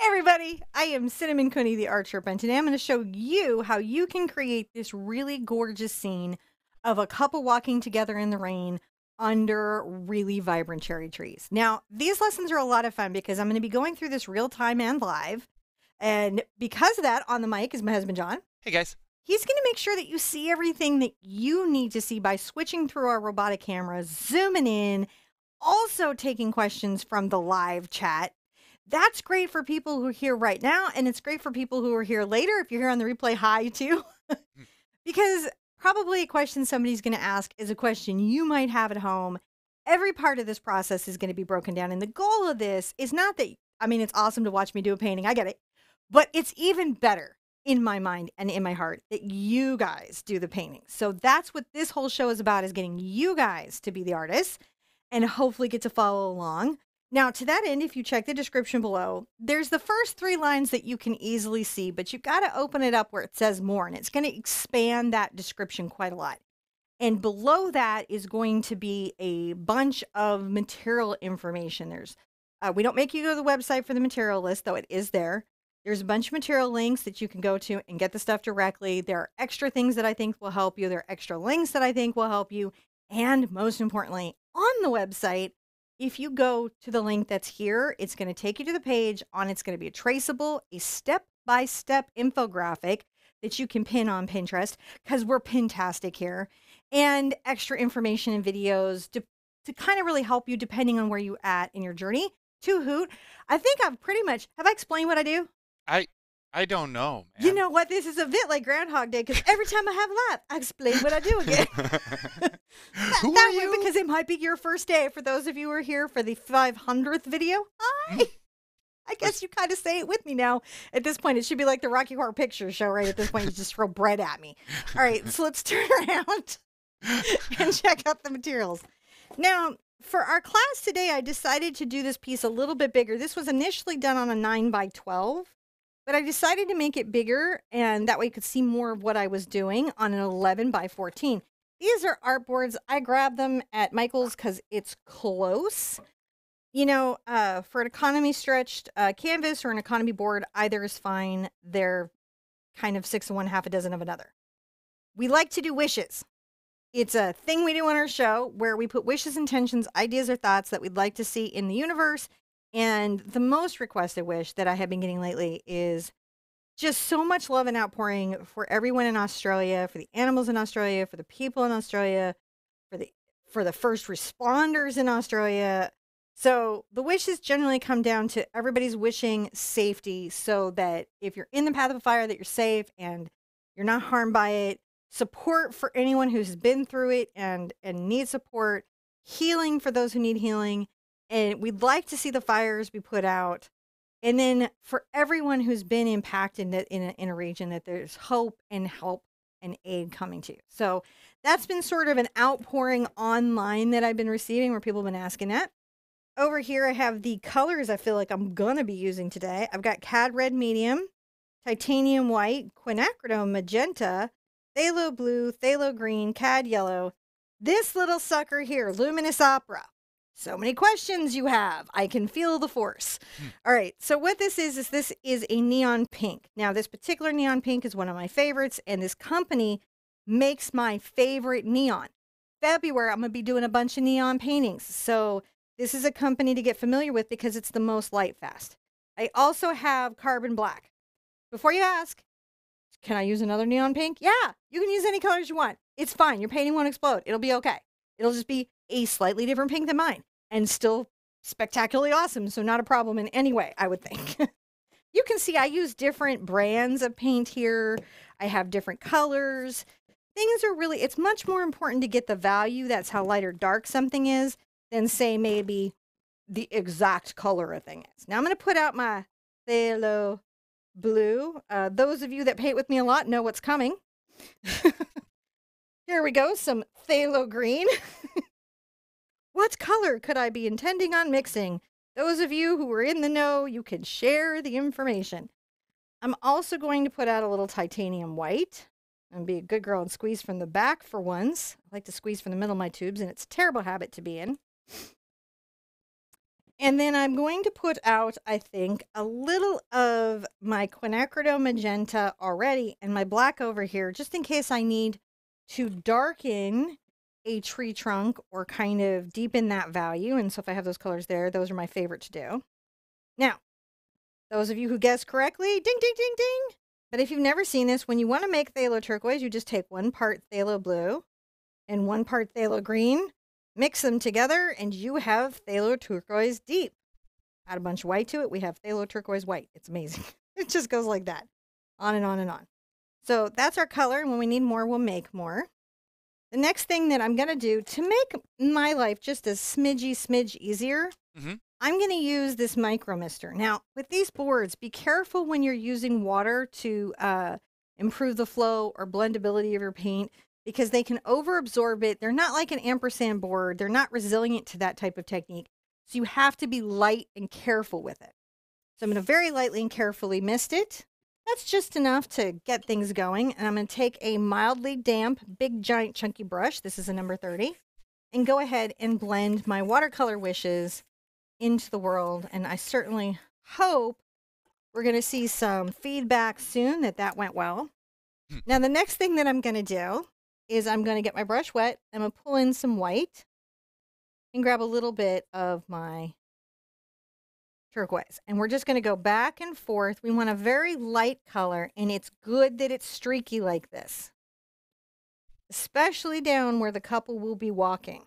everybody, I am Cinnamon Cooney the Art Sherpa, and today I'm going to show you how you can create this really gorgeous scene of a couple walking together in the rain under really vibrant cherry trees. Now, these lessons are a lot of fun because I'm going to be going through this real time and live. And because of that, on the mic is my husband, John. Hey guys. He's going to make sure that you see everything that you need to see by switching through our robotic cameras, zooming in, also taking questions from the live chat. That's great for people who are here right now, and it's great for people who are here later. If you're here on the replay, hi too. Hmm. because probably a question somebody's going to ask is a question you might have at home. Every part of this process is going to be broken down. And the goal of this is not that, I mean, it's awesome to watch me do a painting. I get it. But it's even better in my mind and in my heart that you guys do the painting. So that's what this whole show is about is getting you guys to be the artists and hopefully get to follow along. Now, to that end, if you check the description below, there's the first three lines that you can easily see, but you've got to open it up where it says more, and it's going to expand that description quite a lot. And below that is going to be a bunch of material information. There's, uh, we don't make you go to the website for the material list, though it is there. There's a bunch of material links that you can go to and get the stuff directly. There are extra things that I think will help you. There are extra links that I think will help you. And most importantly, on the website, if you go to the link that's here, it's going to take you to the page on it's going to be a traceable, a step by step infographic that you can pin on Pinterest because we're pintastic here, and extra information and videos to, to kind of really help you depending on where you at in your journey to Hoot. I think I've pretty much have I explained what I do? I I don't know. You know what? This is a bit like Groundhog Day because every time I have a lap, I explain what I do again. that, Who that are way, you? because it might be your first day. For those of you who are here for the 500th video, hi. I mm-hmm. guess you kind of say it with me now. At this point, it should be like the Rocky Horror Picture Show, right? At this point, you just throw bread at me. All right, so let's turn around and check out the materials. Now, for our class today, I decided to do this piece a little bit bigger. This was initially done on a 9 by 12, but I decided to make it bigger, and that way you could see more of what I was doing on an 11 by 14. These are artboards. I grabbed them at Michael's because it's close. You know, uh, for an economy stretched uh, canvas or an economy board, either is fine. They're kind of six of one, half a dozen of another. We like to do wishes. It's a thing we do on our show where we put wishes, intentions, ideas, or thoughts that we'd like to see in the universe. And the most requested wish that I have been getting lately is just so much love and outpouring for everyone in Australia, for the animals in Australia, for the people in Australia, for the for the first responders in Australia. So the wishes generally come down to everybody's wishing safety so that if you're in the path of a fire that you're safe and you're not harmed by it, support for anyone who's been through it and and needs support, healing for those who need healing, and we'd like to see the fires be put out. And then for everyone who's been impacted in a, in a, in a region, that there's hope and help and aid coming to you. So that's been sort of an outpouring online that I've been receiving where people have been asking that. Over here, I have the colors I feel like I'm going to be using today. I've got Cad Red Medium, Titanium White, Quinacridone Magenta, Phthalo Blue, Phthalo Green, Cad Yellow. This little sucker here, Luminous Opera. So many questions you have. I can feel the force. Hmm. All right. So what this is is this is a neon pink. Now this particular neon pink is one of my favorites and this company makes my favorite neon. February I'm going to be doing a bunch of neon paintings. So this is a company to get familiar with because it's the most light fast. I also have carbon black. Before you ask, can I use another neon pink? Yeah, you can use any colors you want. It's fine. Your painting won't explode. It'll be okay. It'll just be a slightly different pink than mine and still spectacularly awesome. So, not a problem in any way, I would think. you can see I use different brands of paint here. I have different colors. Things are really, it's much more important to get the value. That's how light or dark something is than, say, maybe the exact color a thing is. Now, I'm going to put out my phthalo blue. Uh, those of you that paint with me a lot know what's coming. Here we go, some phthalo green. what color could I be intending on mixing? Those of you who are in the know, you can share the information. I'm also going to put out a little titanium white and be a good girl and squeeze from the back for once. I like to squeeze from the middle of my tubes, and it's a terrible habit to be in. And then I'm going to put out, I think, a little of my quinacridone magenta already and my black over here, just in case I need to darken a tree trunk or kind of deepen that value. And so if I have those colors there, those are my favorite to do. Now, those of you who guessed correctly, ding, ding, ding, ding. But if you've never seen this, when you want to make phthalo turquoise, you just take one part phthalo blue and one part phthalo green, mix them together, and you have phthalo turquoise deep. Add a bunch of white to it, we have phthalo turquoise white. It's amazing. it just goes like that, on and on and on. So that's our color, and when we need more, we'll make more. The next thing that I'm going to do to make my life just a smidgy smidge easier, Mhm. I'm going to use this micromister. Now, with these boards, be careful when you're using water to uh, improve the flow or blendability of your paint because they can overabsorb it. They're not like an ampersand board. They're not resilient to that type of technique. So you have to be light and careful with it. So I'm going to very lightly and carefully mist it. That's just enough to get things going. And I'm going to take a mildly damp, big, giant, chunky brush. This is a number 30. And go ahead and blend my watercolor wishes into the world. And I certainly hope we're going to see some feedback soon that that went well. Hmm. Now, the next thing that I'm going to do is I'm going to get my brush wet. I'm going to pull in some white and grab a little bit of my turquoise. And we're just going to go back and forth. We want a very light color, and it's good that it's streaky like this, especially down where the couple will be walking.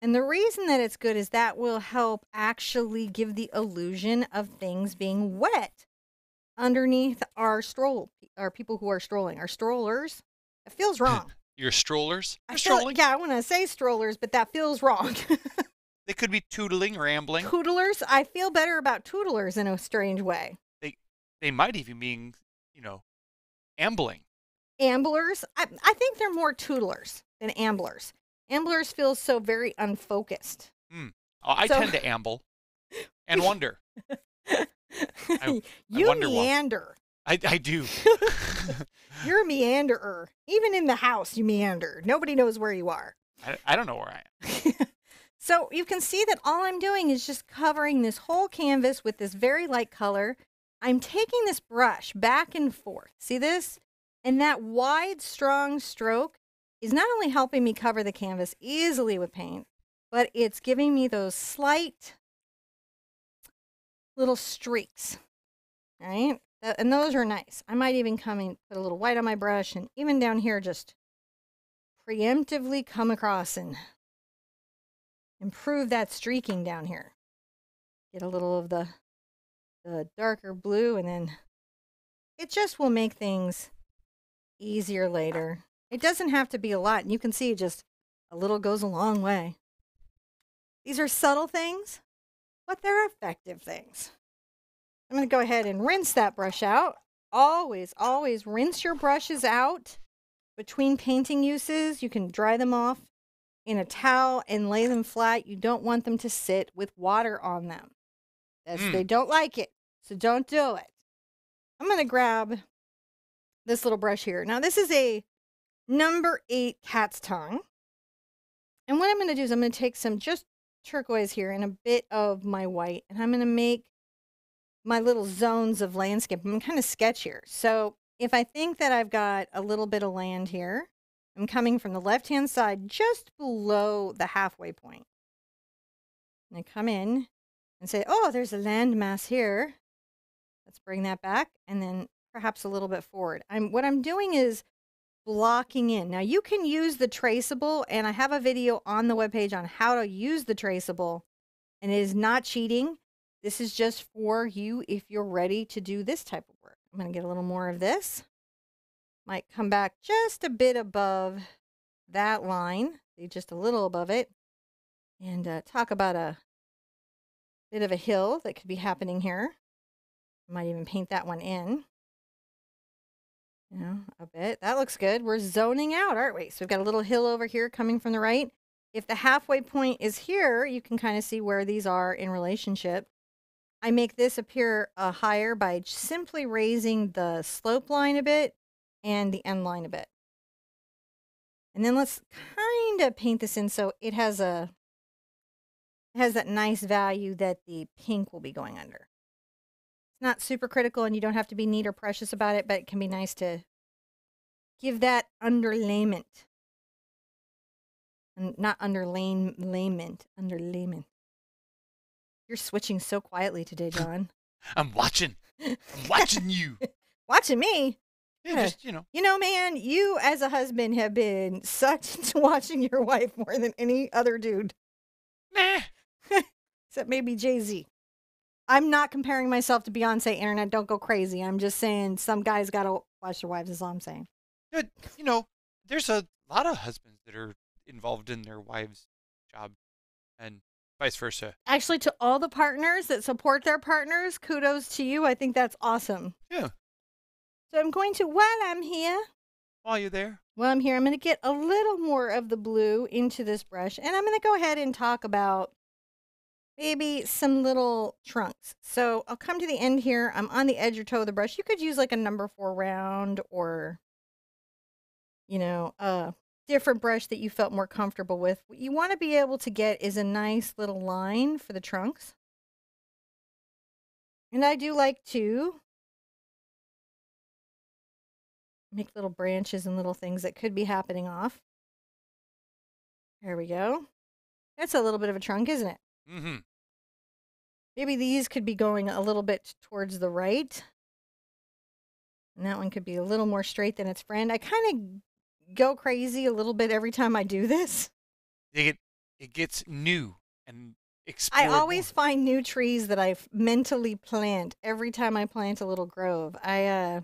And the reason that it's good is that will help actually give the illusion of things being wet underneath our stroll, our people who are strolling, our strollers. It feels wrong. Your strollers I feel, yeah, I want to say strollers, but that feels wrong. They could be tootling or ambling. Toodlers, I feel better about toodlers in a strange way. They they might even be, you know, ambling. Amblers, I, I think they're more toodlers than amblers. Amblers feel so very unfocused. Hmm. Oh, I So- tend to amble and wonder. you wonder why. meander. I, I do. You're a meanderer. Even in the house, you meander. Nobody knows where you are. I, I don't know where I am. So you can see that all I'm doing is just covering this whole canvas with this very light color. I'm taking this brush back and forth. See this? And that wide, strong stroke is not only helping me cover the canvas easily with paint, but it's giving me those slight little streaks. Right? And those are nice. I might even come and put a little white on my brush and even down here just preemptively come across and improve that streaking down here. Get a little of the the darker blue and then it just will make things easier later. It doesn't have to be a lot and you can see just a little goes a long way. These are subtle things, but they're effective things. I'm going to go ahead and rinse that brush out. Always, always rinse your brushes out between painting uses. You can dry them off in a towel and lay them flat. You don't want them to sit with water on them. That's, Mm. They don't like it, so don't do it. I'm going to grab this little brush here. Now, this is a number eight cat's tongue. And what I'm going to do is I'm going to take some just turquoise here and a bit of my white, and I'm going to make my little zones of landscape. I'm kind of sketch here. So if I think that I've got a little bit of land here, I'm coming from the left hand side just below the halfway point. And I come in and say, oh, there's a landmass here. Let's bring that back and then perhaps a little bit forward. I'm what I'm doing is blocking in. Now you can use the traceable and I have a video on the webpage on how to use the traceable and it is not cheating. This is just for you if you're ready to do this type of work. I'm going to get a little more of this. Might come back just a bit above that line, just a little above it, and uh, talk about a bit of a hill that could be happening here. Might even paint that one in. You know, a bit. That looks good. We're zoning out, aren't we? So we've got a little hill over here coming from the right. If the halfway point is here, you can kind of see where these are in relationship. I make this appear uh, higher by simply raising the slope line a bit and the end line a bit. And then let's kind of paint this in so it has a it has that nice value that the pink will be going under. It's not super critical and you don't have to be neat or precious about it, but it can be nice to give that underlayment. And not underlayment, underlayment. You're switching so quietly today, John. I'm watching. I'm watching you. Watching me. Yeah, just you know. You know, man, you as a husband have been sucked into watching your wife more than any other dude, Nah. except maybe Jay Z. I'm not comparing myself to Beyonce. Internet, don't go crazy. I'm just saying some guys gotta watch their wives. Is all I'm saying. Good. You know, there's a lot of husbands that are involved in their wives' job, and vice versa. Actually, to all the partners that support their partners, kudos to you. I think that's awesome. Yeah. So I'm going to, while I'm here, While you're there. while I'm here, I'm going to get a little more of the blue into this brush, and I'm going to go ahead and talk about maybe some little trunks. So I'll come to the end here. I'm on the edge or toe of the brush. You could use like a number four round or, you know, a different brush that you felt more comfortable with. What you want to be able to get is a nice little line for the trunks. And I do like to make little branches and little things that could be happening off. There we go. That's a little bit of a trunk, isn't it? Mm-hmm. Maybe these could be going a little bit towards the right. And that one could be a little more straight than its friend. I kind of go crazy a little bit every time I do this. It get it gets new and. I more. always find new trees that I mentally plant every time I plant a little grove. I uh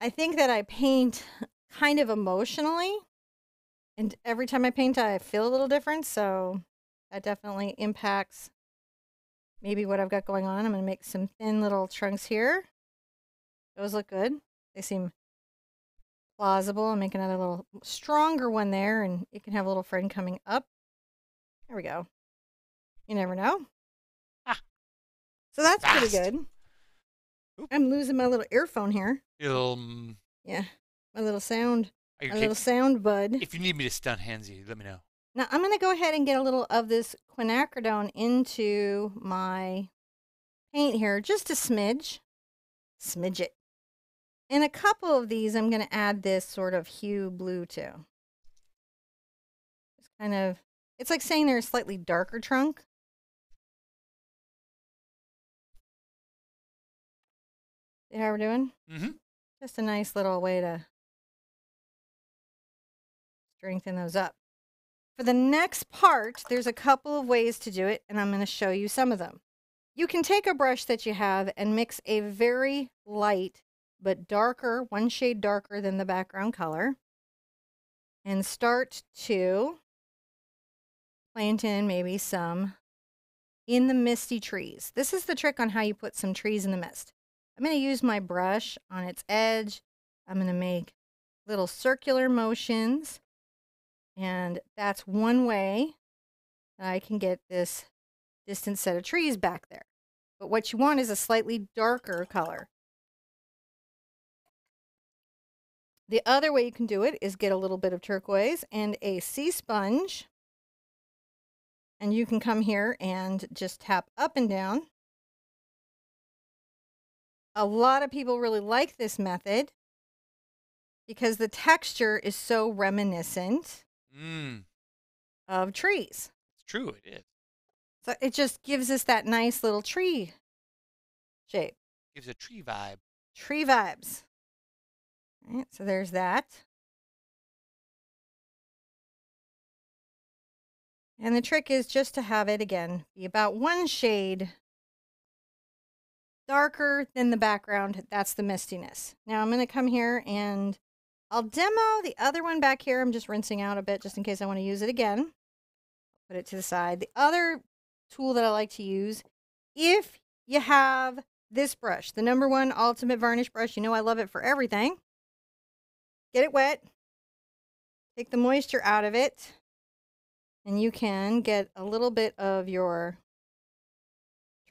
I think that I paint kind of emotionally. And every time I paint I feel a little different, so that definitely impacts maybe what I've got going on. I'm going to make some thin little trunks here. Those look good. They seem plausible. I'll make another little stronger one there, and it can have a little friend coming up. There we go. You never know. Ah. So that's pretty good. Oop. I'm losing my little earphone here. Um, Yeah, my little sound, you my little sound bud. If you need me to stun handsy, let me know. Now I'm going to go ahead and get a little of this quinacridone into my paint here, just a smidge, smidge it. And a couple of these I'm going to add this sort of hue blue to. Just kind of, it's like saying they're a slightly darker trunk. See how we're doing? Mm-hmm. Just a nice little way to strengthen those up. For the next part, there's a couple of ways to do it, and I'm going to show you some of them. You can take a brush that you have and mix a very light but darker, one shade darker than the background color, and start to plant in maybe some in the misty trees. This is the trick on how you put some trees in the mist. I'm going to use my brush on its edge. I'm going to make little circular motions. And that's one way that I can get this distant set of trees back there. But what you want is a slightly darker color. The other way you can do it is get a little bit of turquoise and a sea sponge. And you can come here and just tap up and down. A lot of people really like this method because the texture is so reminiscent Mm, of trees. it's true. It is. So it just gives us that nice little tree shape, Gives a tree vibe. tree vibes. All right, so there's that. And the trick is just to have it again be about one shade darker than the background. That's the mistiness. Now I'm going to come here and I'll demo the other one back here. I'm just rinsing out a bit just in case I want to use it again. Put it to the side. The other tool that I like to use, if you have this brush, the number one ultimate varnish brush, you know I love it for everything. Get it wet. Take the moisture out of it. And you can get a little bit of your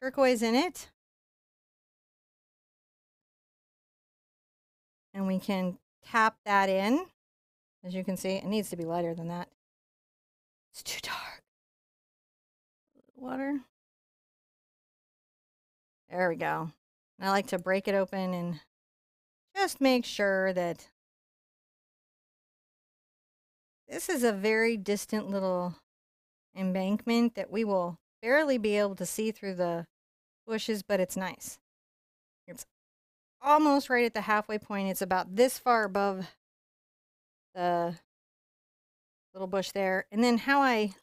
turquoise in it. And we can tap that in. As you can see, it needs to be lighter than that. It's too dark. water. There we go. I like to break it open and just make sure that this is a very distant little embankment that we will barely be able to see through the bushes, but it's nice. Almost right at the halfway point. It's about this far above the little bush there. And then how I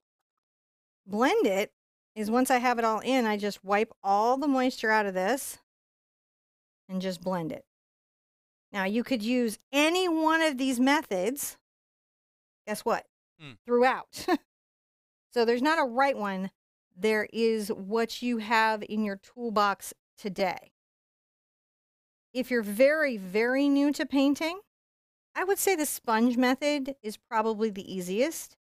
blend it is once I have it all in, I just wipe all the moisture out of this and just blend it. Now, you could use any one of these methods. Guess what? Hmm. Throughout. so there's not a right one. There is what you have in your toolbox today. If you're very, very new to painting, I would say the sponge method is probably the easiest.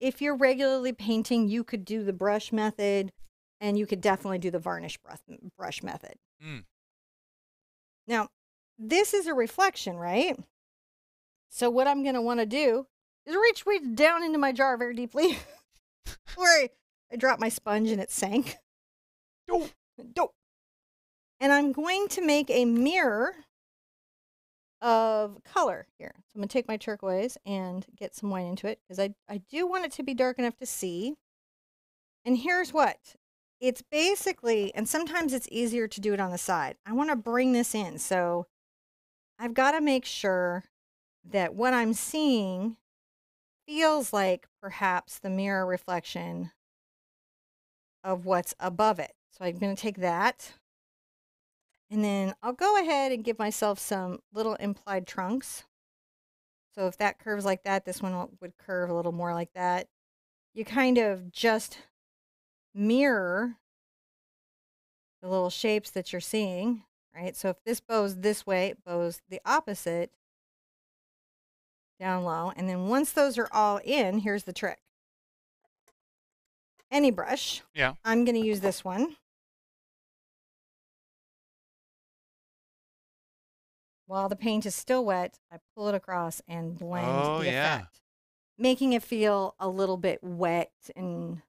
If you're regularly painting, you could do the brush method and you could definitely do the varnish brush, brush method. Mm. Now, this is a reflection, right? So what I'm going to want to do is reach way down into my jar very deeply where I, I dropped my sponge and it sank. Dope. Dope. And I'm going to make a mirror of color here. So I'm going to take my turquoise and get some white into it because I, I do want it to be dark enough to see. And here's what. It's basically, and sometimes it's easier to do it on the side. I want to bring this in. So I've got to make sure that what I'm seeing feels like perhaps the mirror reflection of what's above it. So I'm going to take that and then I'll go ahead and give myself some little implied trunks. So if that curves like that, this one would curve a little more like that. You kind of just mirror the little shapes that you're seeing, right? So if this bows this way, it bows the opposite down low. And then once those are all in, here's the trick. Any brush. Yeah. I'm going to use this one. While the paint is still wet, I pull it across and blend Oh, the yeah. effect, making it feel a little bit wet and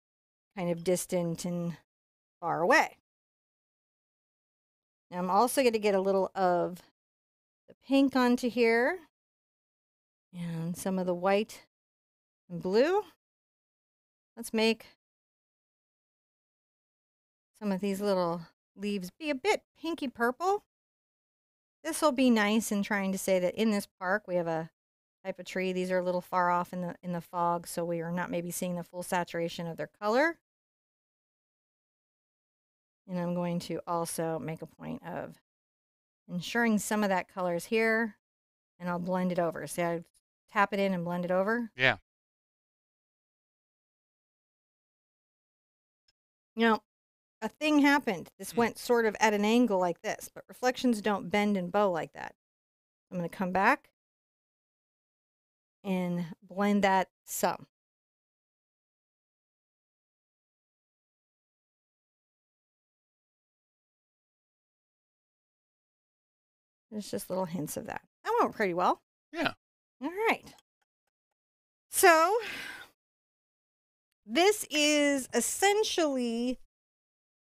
kind of distant and far away. Now I'm also going to get a little of the pink onto here and some of the white and blue. Let's make some of these little leaves be a bit pinky purple. This will be nice in trying to say that in this park we have a type of tree. These are a little far off in the in the fog, so we are not maybe seeing the full saturation of their color. And I'm going to also make a point of ensuring some of that color is here, and I'll blend it over. See, I tap it in and blend it over. Yeah. You know, a thing happened. This Hmm. went sort of at an angle like this, but reflections don't bend and bow like that. I'm going to come back and blend that some. There's just little hints of that. That went pretty well. Yeah. All right. So, this is essentially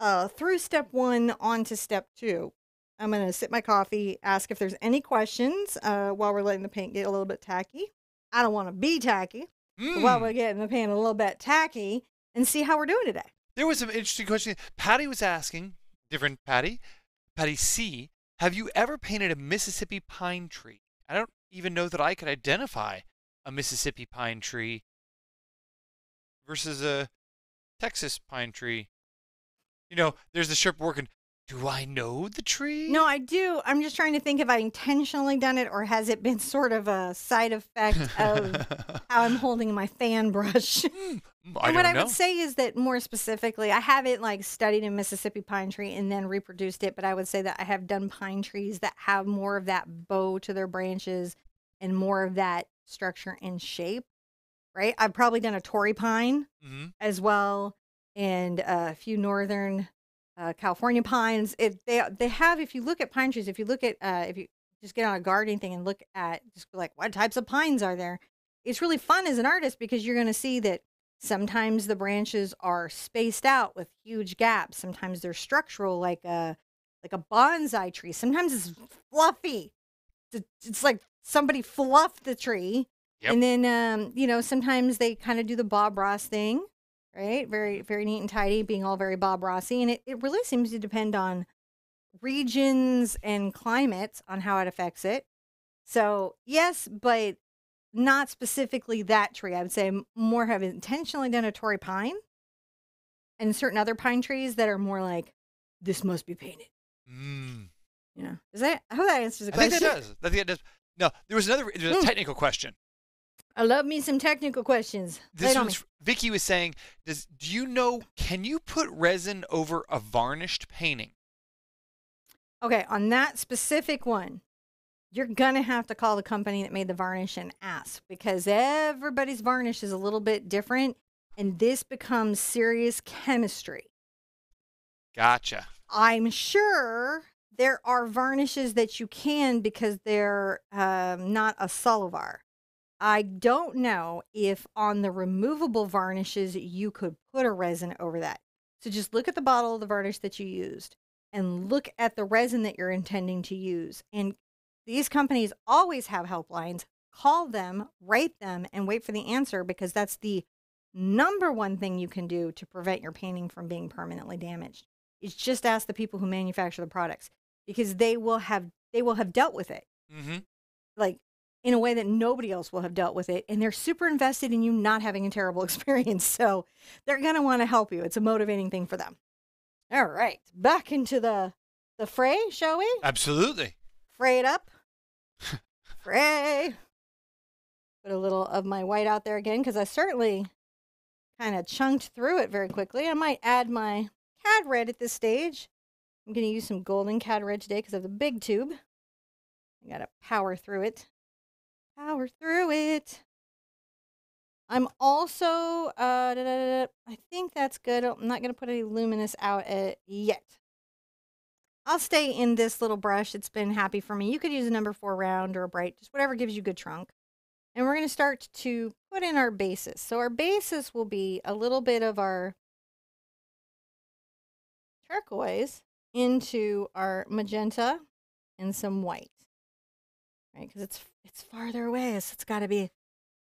uh, through step one on to step two. I'm going to sip my coffee, ask if there's any questions uh, while we're letting the paint get a little bit tacky. I don't want to be tacky, but while Mm. we're getting the paint a little bit tacky and see how we're doing today. There was some interesting question. Patty was asking, different Patty, Patty C, have you ever painted a Mississippi pine tree? I don't even know that I could identify a Mississippi pine tree versus a Texas pine tree. You know, there's the strip working. Do I know the tree? No, I do. I'm just trying to think if I intentionally done it or has it been sort of a side effect of how I'm holding my fan brush. Hmm, I and what I would say is that more specifically, I haven't like studied a Mississippi pine tree and then reproduced it, but I would say that I have done pine trees that have more of that bow to their branches and more of that structure and shape. Right? I've probably done a Torrey pine hmm as well, and a few northern uh, California pines. It they they have. If you look at pine trees, if you look at uh, if you just get on a gardening thing and look at just like what types of pines are there, it's really fun as an artist because you're going to see that Sometimes the branches are spaced out with huge gaps. Sometimes they're structural, like a like a bonsai tree. Sometimes it's fluffy. It's it's like somebody fluffed the tree. Yep. And then um, you know, sometimes they kind of do the Bob Ross thing, right? Very, very neat and tidy, being all very Bob Rossy. And it, it really seems to depend on regions and climates on how it affects it. So yes, but not specifically that tree. I would say more have intentionally done a Torrey pine and certain other pine trees that are more like, this must be painted. Mm. You know, is that, I hope that answers the I think question. that does. I think that does. No, there was another. There was a Mm. technical question. I love me some technical questions. This was Vicky was saying. Does do you know? Can you put resin over a varnished painting? Okay, on that specific one, you're gonna have to call the company that made the varnish and ask because everybody's varnish is a little bit different, and this becomes serious chemistry. Gotcha. I'm sure there are varnishes that you can because they're um, not a Soluvar. I don't know if on the removable varnishes you could put a resin over that. So just look at the bottle of the varnish that you used and look at the resin that you're intending to use. And these companies always have helplines. Call them, rate them, and wait for the answer because that's the number one thing you can do to prevent your painting from being permanently damaged. Is just ask the people who manufacture the products because they will have they will have dealt with it Mm-hmm. like in a way that nobody else will have dealt with it and they're super invested in you not having a terrible experience so they're going to want to help you. It's a motivating thing for them. All right back into the the fray shall we? Absolutely. fray it up. Fray. Put a little of my white out there again because i certainly kind of chunked through it very quickly. I might add my cad red at this stage. I'm going to use some golden cad red today because i have the big tube. I gotta power through it power through it i'm also uh da, da, da, i think that's good i'm not going to put any luminous out uh, yet I'll stay in this little brush. It's been happy for me. You could use a number four round or a bright, just whatever gives you good trunk. And we're going to start to put in our bases. So our basis will be a little bit of our turquoise into our magenta and some white, right? Because it's it's farther away, so it's got to be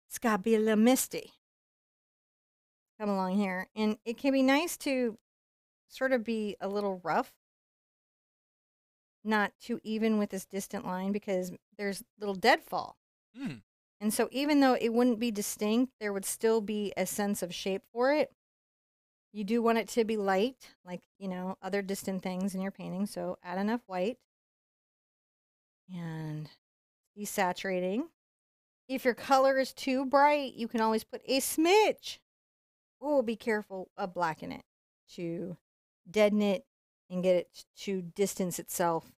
it's got to be a little misty. Come along here, and it can be nice to sort of be a little rough not too even with this distant line because there's little deadfall. Mm. And so even though it wouldn't be distinct, there would still be a sense of shape for it. You do want it to be light, like, you know, other distant things in your painting. So add enough white and desaturating. If your color is too bright, you can always put a smidge. Oh, be careful of black in it to deaden it and get it to distance itself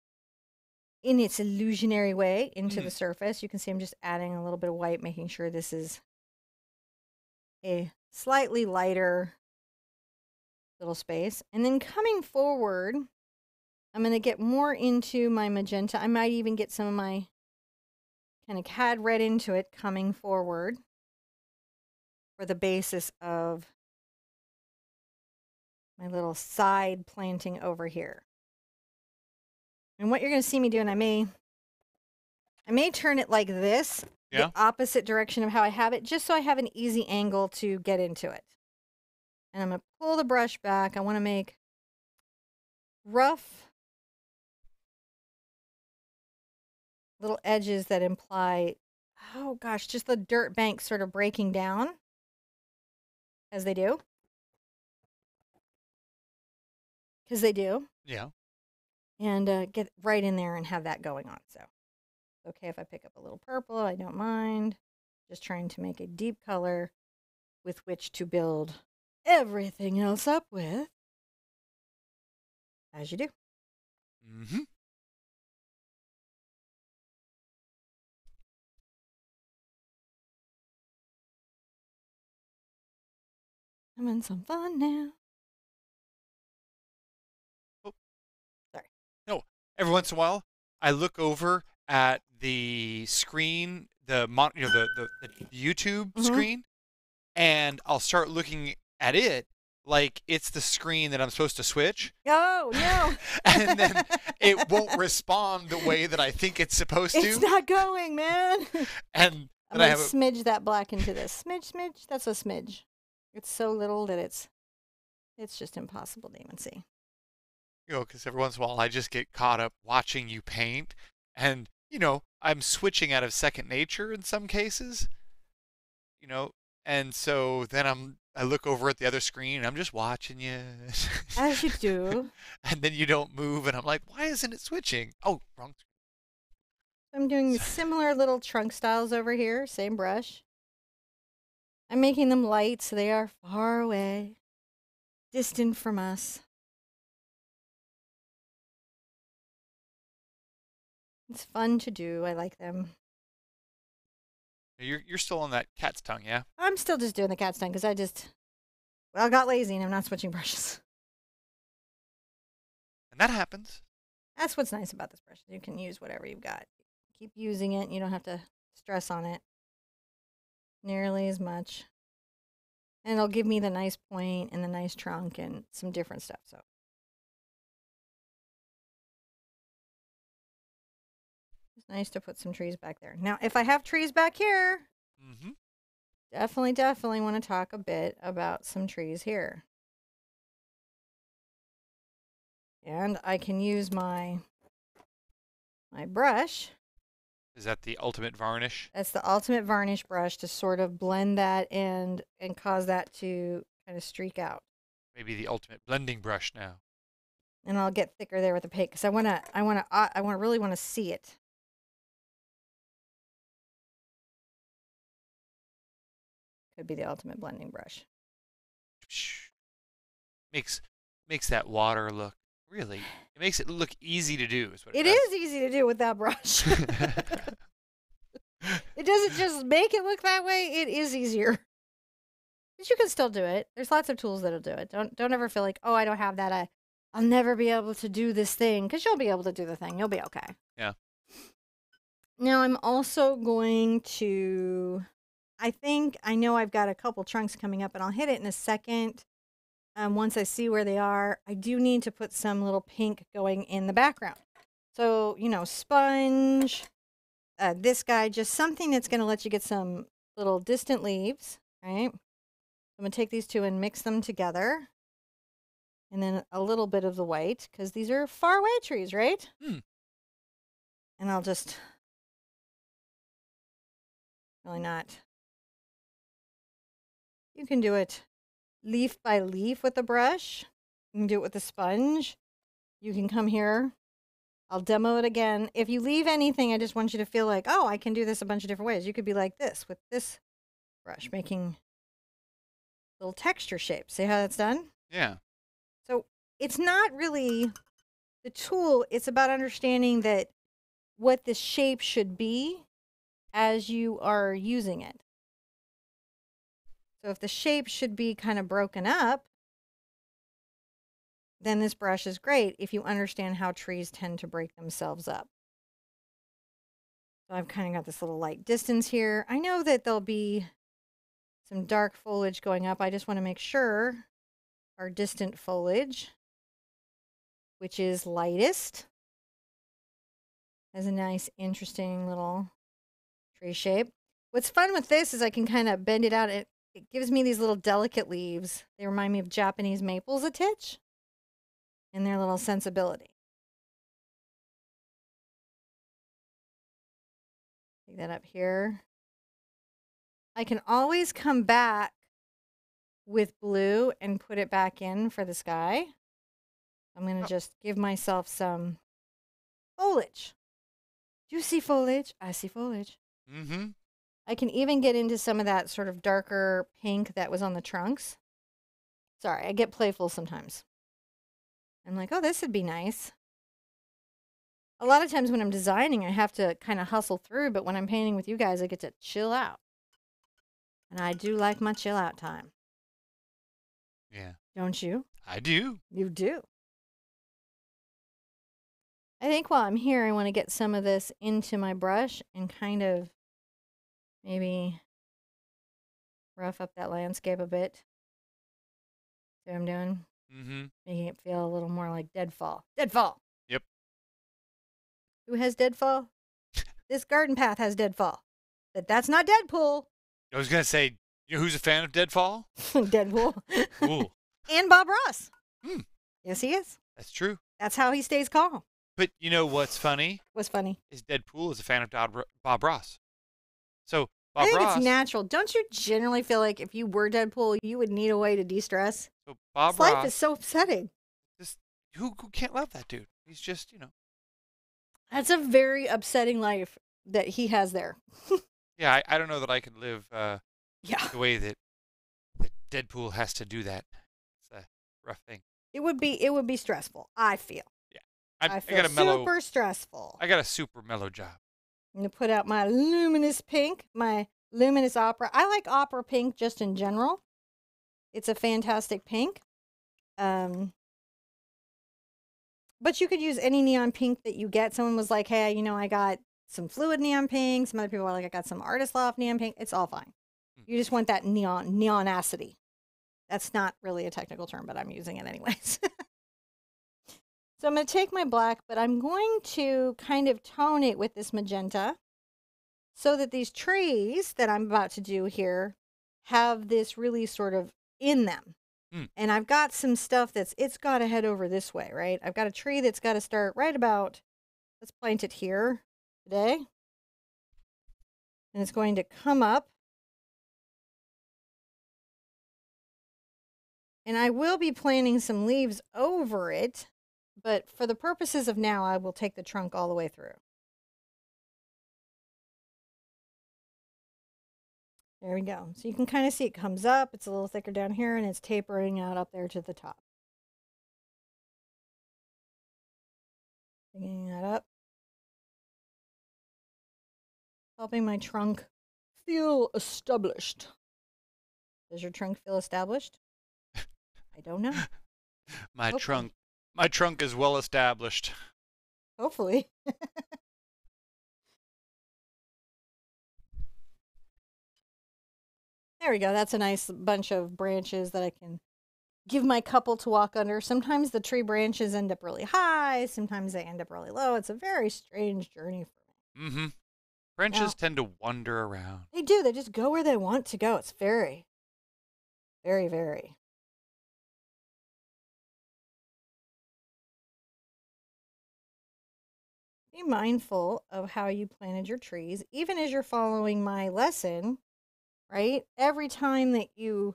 in its illusionary way into the Mm. surface. You can see I'm just adding a little bit of white, making sure this is a slightly lighter little space. And then coming forward, I'm going to get more into my magenta. I might even get some of my kind of had red into it coming forward for the basis of my little side planting over here. And what you're going to see me doing, I may I may turn it like this, Yeah. the opposite direction of how I have it, just so I have an easy angle to get into it. And I'm going to pull the brush back. I want to make rough little edges that imply, oh gosh, just the dirt bank sort of breaking down as they do. Because they do Yeah. and uh, get right in there and have that going on. So, okay if I pick up a little purple, I don't mind. Just trying to make a deep color with which to build everything else up with, as you do. Mm-hmm. Having some fun now. Oh. Sorry. No, every once in a while, I look over at the screen, the mon- you know, the the, the YouTube Mhm. screen, and I'll start looking at it like it's the screen that I'm supposed to switch, Oh no, and then it won't respond the way that I think it's supposed to. it's not going, man. and I'm gonna have a, smidge that black into this. Smidge, smidge. That's a smidge. It's so little that it's it's just impossible to even see. you know, because every once in a while I just get caught up watching you paint, and you know, I'm switching out of second nature in some cases, you know, and so then I'm I look over at the other screen and I'm just watching you, As you do. and then you don't move, and I'm like, why isn't it switching? Oh, wrong. I'm doing similar little trunk styles over here, same brush. I'm making them light so they are far away, distant from us. It's fun to do. I like them. You're you're still on that cat's tongue, yeah? I'm still just doing the cat's tongue because I just, well, got lazy and I'm not switching brushes. And that happens. That's what's nice about this brush. You can use whatever you've got. Keep using it. You don't have to stress on it nearly as much. And it'll give me the nice point and the nice trunk and some different stuff. So it's nice to put some trees back there. Now, if I have trees back here, Mm-hmm. definitely, definitely want to talk a bit about some trees here. And I can use my my brush. Is that the ultimate varnish? That's the ultimate varnish brush to sort of blend that and and cause that to kind of streak out. Maybe the ultimate blending brush now. And I'll get thicker there with the paint because I wanna I wanna uh, I want to really want to see it. Could be the ultimate blending brush. Makes makes that water look really. It makes it look easy to do. Is what It it, is easy to do with that brush. it doesn't just make it look that way. It is easier. But you can still do it. There's lots of tools that'll do it. Don't don't ever feel like, oh, I don't have that. I, I'll never be able to do this thing because you'll be able to do the thing. You'll be okay. Yeah. Now I'm also going to. I think I know I've got a couple trunks coming up, and I'll hit it in a second. Um, once I see where they are, I do need to put some little pink going in the background. So you know, sponge, uh, this guy, just something that's going to let you get some little distant leaves, right? I'm going to take these two and mix them together. And then a little bit of the white, because these are far away trees, right? Hmm. And I'll just really not. You can do it leaf by leaf with a brush. You can do it with a sponge. You can come here. I'll demo it again. If you leave anything, I just want you to feel like, oh, I can do this a bunch of different ways. You could be like this with this brush, making little texture shapes. See how that's done? yeah. So it's not really the tool, it's about understanding that what the shape should be as you are using it. So if the shape should be kind of broken up, then this brush is great if you understand how trees tend to break themselves up. So I've kind of got this little light distance here. I know that there'll be some dark foliage going up. I just want to make sure our distant foliage, which is lightest, has a nice, interesting little tree shape. What's fun with this is I can kind of bend it out. It, it gives me these little delicate leaves. They remind me of Japanese maples a titch in their little sensibility. Take that up here. I can always come back with blue and put it back in for the sky. I'm going Oh. to just give myself some foliage. Do you see foliage? I see foliage. Mm-hmm. I can even get into some of that sort of darker pink that was on the trunks. Sorry, I get playful sometimes. I'm like, oh, this would be nice. A lot of times when I'm designing, I have to kind of hustle through, but when I'm painting with you guys, I get to chill out. And I do like my chill out time, Yeah. don't you? I do. You do. I think while I'm here, I want to get some of this into my brush and kind of maybe rough up that landscape a bit. See what I'm doing? Mm-hmm. Making it feel a little more like Deadfall. Deadfall! Yep. Who has Deadfall? this garden path has Deadfall. But that's not Deadpool. I was gonna say, you know who's a fan of Deadfall? Deadpool. Ooh, and Bob Ross. Hmm. Yes, he is. that's true. That's how he stays calm. But you know what's funny What's funny. is Deadpool is a fan of Bob Ross. So Bob I think Ross. it's natural. Don't you generally feel like if you were Deadpool, you would need a way to de-stress? so Bob His life Ross. is so upsetting. just, who who can't love that dude? He's just you know. That's a very upsetting life that he has there. Yeah, I, I don't know that I could live uh, Yeah. the way that that Deadpool has to do that. It's a rough thing. It would be it would be stressful, I feel. I, I, I feel got a mellow. super stressful. I got a super mellow job. I'm gonna put out my luminous pink, my luminous opera. I like opera pink just in general. It's a fantastic pink. Um, but you could use any neon pink that you get. Someone was like, "Hey, you know, I got some fluid neon pink." Some other people are like, "I got some artist loft neon pink." It's all fine. Hmm. You just want that neon neonacity. That's not really a technical term, but I'm using it anyways. so I'm going to take my black, but I'm going to kind of tone it with this magenta so that these trees that I'm about to do here have this really sort of in them. Hmm. And I've got some stuff that's it's got to head over this way, right? I've got a tree that's got to start right about let's plant it here today. And it's going to come up And I will be planting some leaves over it, but for the purposes of now, I will take the trunk all the way through. There we go. So you can kind of see it comes up. It's a little thicker down here and it's tapering out up there to the top. Bringing that up. Helping my trunk feel established. Does your trunk feel established? I don't know. My trunk. My trunk is well established. Hopefully. there we go. That's a nice bunch of branches that I can give my couple to walk under. Sometimes the tree branches end up really high, sometimes they end up really low. It's a very strange journey for me. Mm-hmm. Branches tend to wander around. They do, they just go where they want to go. It's very, very, very. Be mindful of how you planted your trees, even as you're following my lesson, right? Every time that you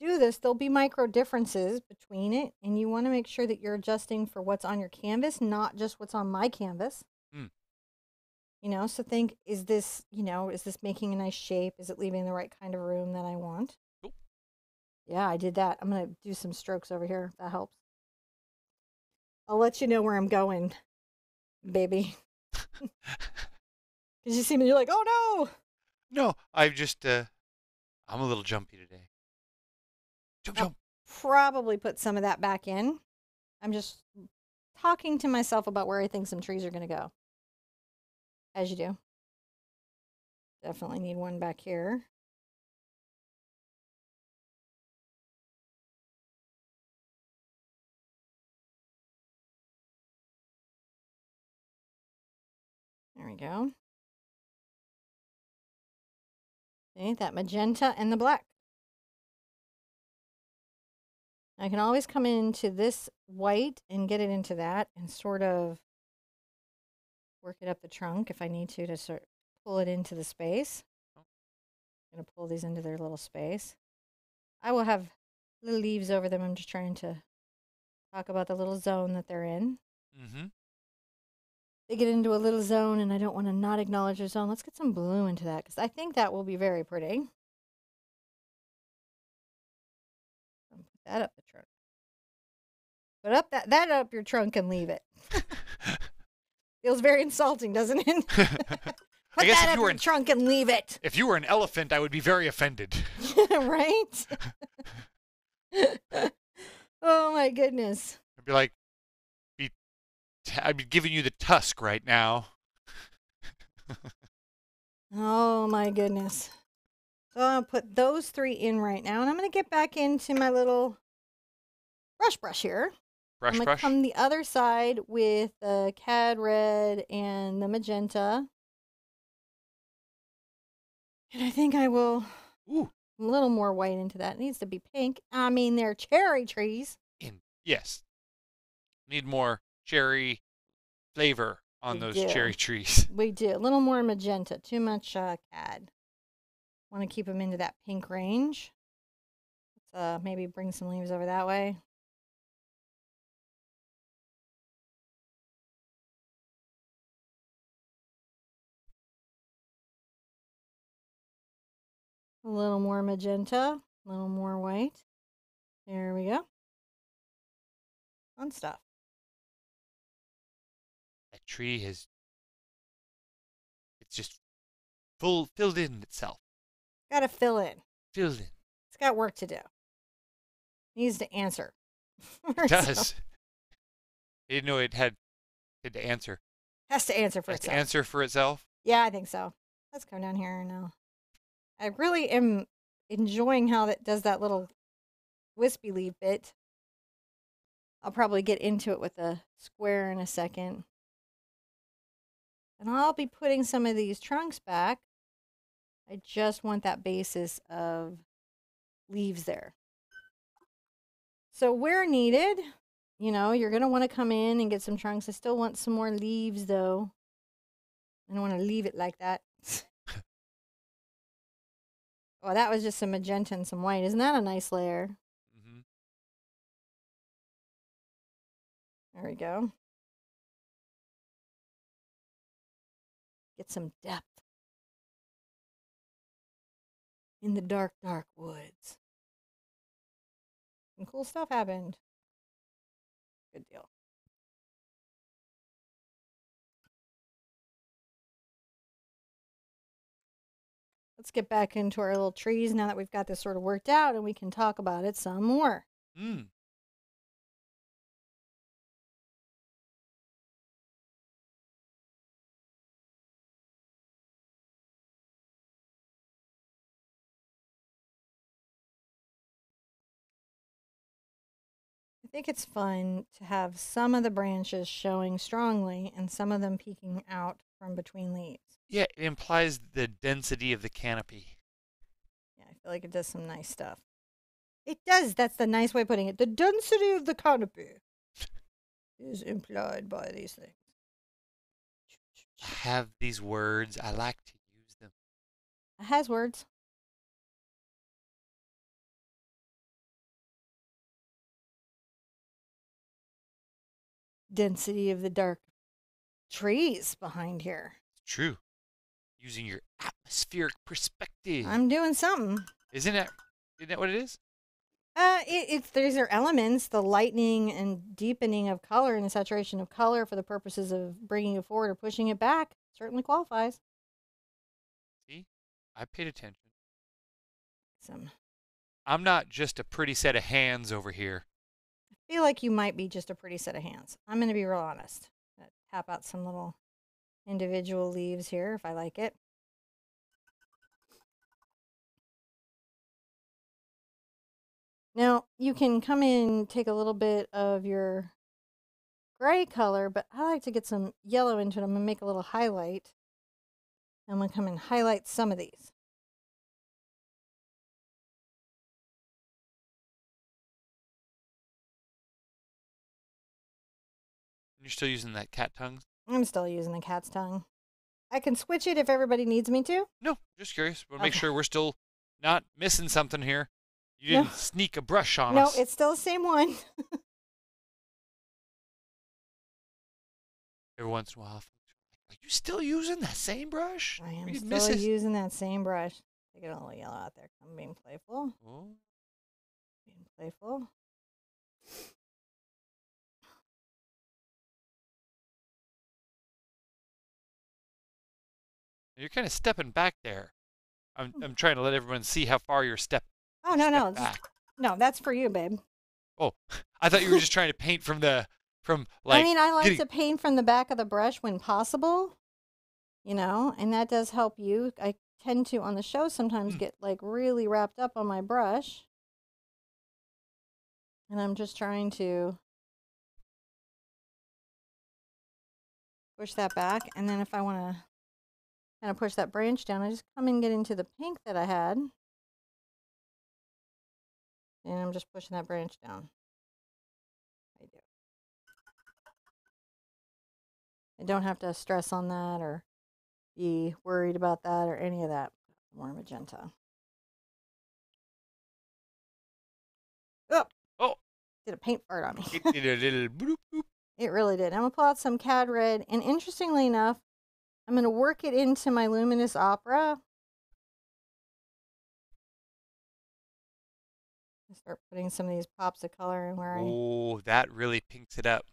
do this, there'll be micro differences between it, and you want to make sure that you're adjusting for what's on your canvas, not just what's on my canvas. Mm. You know, so think is this, you know, is this making a nice shape? Is it leaving the right kind of room that I want? Cool. Yeah, I did that. I'm going to do some strokes over here. That helps. I'll let you know where I'm going, baby. Because you see me, you're like, oh no. No, I've just. Uh, I'm a little jumpy today. Jump, Oh. jump. Probably put some of that back in. I'm just talking to myself about where I think some trees are going to go. As you do. Definitely need one back here. There we go. See, that magenta and the black. I can always come into this white and get it into that and sort of work it up the trunk if I need to to sort pull it into the space. Oh. I'm going to pull these into their little space. I will have little leaves over them. I'm just trying to talk about the little zone that they're in. Mm-hmm. They get into a little zone and I don't want to not acknowledge their zone. Let's get some blue into that because I think that will be very pretty. Put that up the trunk. Put up that that up your trunk and leave it. Feels very insulting, doesn't it? Put guess that if up you were your in- trunk and leave it. if you were an elephant, I would be very offended. right? oh my goodness. I'd be like, I'd be giving you the tusk right now. Oh my goodness. So I'll put those three in right now, and I'm going to get back into my little brush brush here. Brush I'm gonna brush. come the other side with the cad red and the magenta. And I think I will Ooh. a little more white into that. It needs to be pink. I mean, they're cherry trees. In yes. Need more cherry flavor on We those do. cherry trees. We do a little more magenta. Too much uh, cad. Want to keep them into that pink range. Let's uh, maybe bring some leaves over that way. A little more magenta, a little more white. There we go. Fun stuff. Tree has it's just full filled in itself. Got to fill in. Filled in. It's got work to do. Needs to answer. It does. I didn't know it had had to answer. Has to answer for Has to itself. answer for itself. Yeah, I think so. Let's go down here now. I really am enjoying how that does that little wispy leaf bit. I'll probably get into it with a square in a second. And I'll be putting some of these trunks back. I just want that basis of leaves there. So where needed, you know, you're going to want to come in and get some trunks. I still want some more leaves though. I don't want to leave it like that. oh, that was just some magenta and some white. Isn't that a nice layer? hmm There we go. Get some depth in the dark, dark woods. Some cool stuff happened. Good deal. Let's get back into our little trees now that we've got this sort of worked out and we can talk about it some more. Mm. Think it's fun to have some of the branches showing strongly and some of them peeking out from between leaves. Yeah, it implies the density of the canopy. Yeah, I feel like it does some nice stuff. It does. That's the nice way of putting it. The density of the canopy is implied by these things. I have these words. I like to use them. It has words. Density of the dark trees behind here. True. Using your atmospheric perspective. I'm doing something. Isn't that isn't that what it is? Uh, it, it's these are elements, the lightening and deepening of color and the saturation of color for the purposes of bringing it forward or pushing it back certainly qualifies. See? I paid attention. Some I'm not just a pretty set of hands over here. Feel like you might be just a pretty set of hands. I'm going to be real honest. Uh, Tap out some little individual leaves here if I like it. Now, you can come in, take a little bit of your gray color, but I like to get some yellow into them and make a little highlight. I'm going to come and highlight some of these. You're still using that cat tongue? I'm still using the cat's tongue. I can switch it if everybody needs me to. No, just curious. Want to make sure we're still not missing something here. You didn't sneak a brush on No, us. No, it's still the same one. Every once in a while, are you still using that same brush? I am still miss it." using that same brush. Take it a little yellow out there. I'm being playful. Oh, Being playful. You're kind of stepping back there. I'm Hmm. I'm trying to let everyone see how far you're stepping. Oh no, no, step just- back. no. That's for you, babe. Oh, I thought you were just trying to paint from the from like. I mean, I like getting- to paint from the back of the brush when possible. You know, and that does help you. I tend to on the show sometimes Mm. get like really wrapped up on my brush. And I'm just trying to push that back. And then if I want to kind of push that branch down, I just come and get into the pink that I had. And I'm just pushing that branch down. I do. I don't have to stress on that or be worried about that or any of that. More magenta. Oh, Oh. did a paint fart on me. It did a little bloop, bloop. It really did. I'm gonna pull out some CAD red, and interestingly enough, I'm gonna work it into my luminous opera. I Start putting some of these pops of color in where I Oh, that really pinks it up.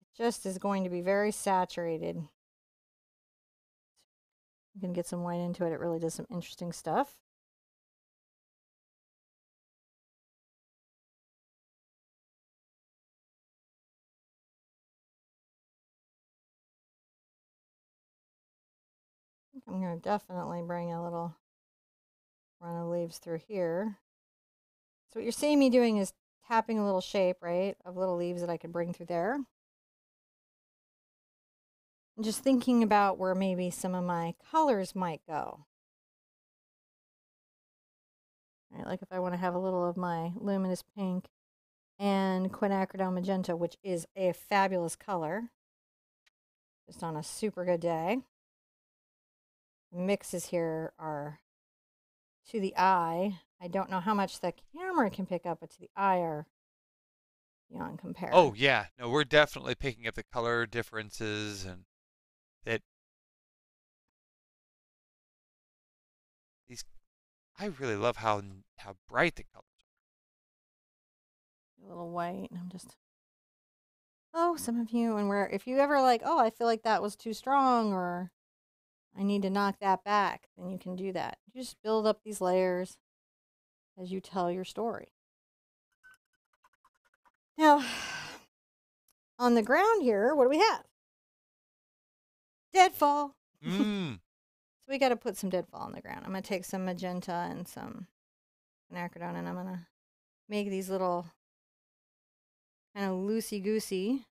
It just is going to be very saturated. You can get some white into it. It really does some interesting stuff. I'm going to definitely bring a little run of leaves through here. So what you're seeing me doing is tapping a little shape, right, of little leaves that I could bring through there. And just thinking about where maybe some of my colors might go. Like if I want to have a little of my luminous pink and quinacridone magenta, which is a fabulous color, just on a super good day. Mixes here are to the eye. I don't know how much the camera can pick up, but to the eye are beyond oh, compare. Oh yeah, no, we're definitely picking up the color differences and that these. I really love how how bright the colors. Are. A little white. And I'm just, oh, some of you, and where if you ever like, oh, I feel like that was too strong, or I need to knock that back, then you can do that. You just build up these layers as you tell your story. Now, on the ground here, what do we have? Deadfall. Mmm. So we got to put some deadfall on the ground. I'm going to take some magenta and some quinacridone and I'm going to make these little kind of loosey goosey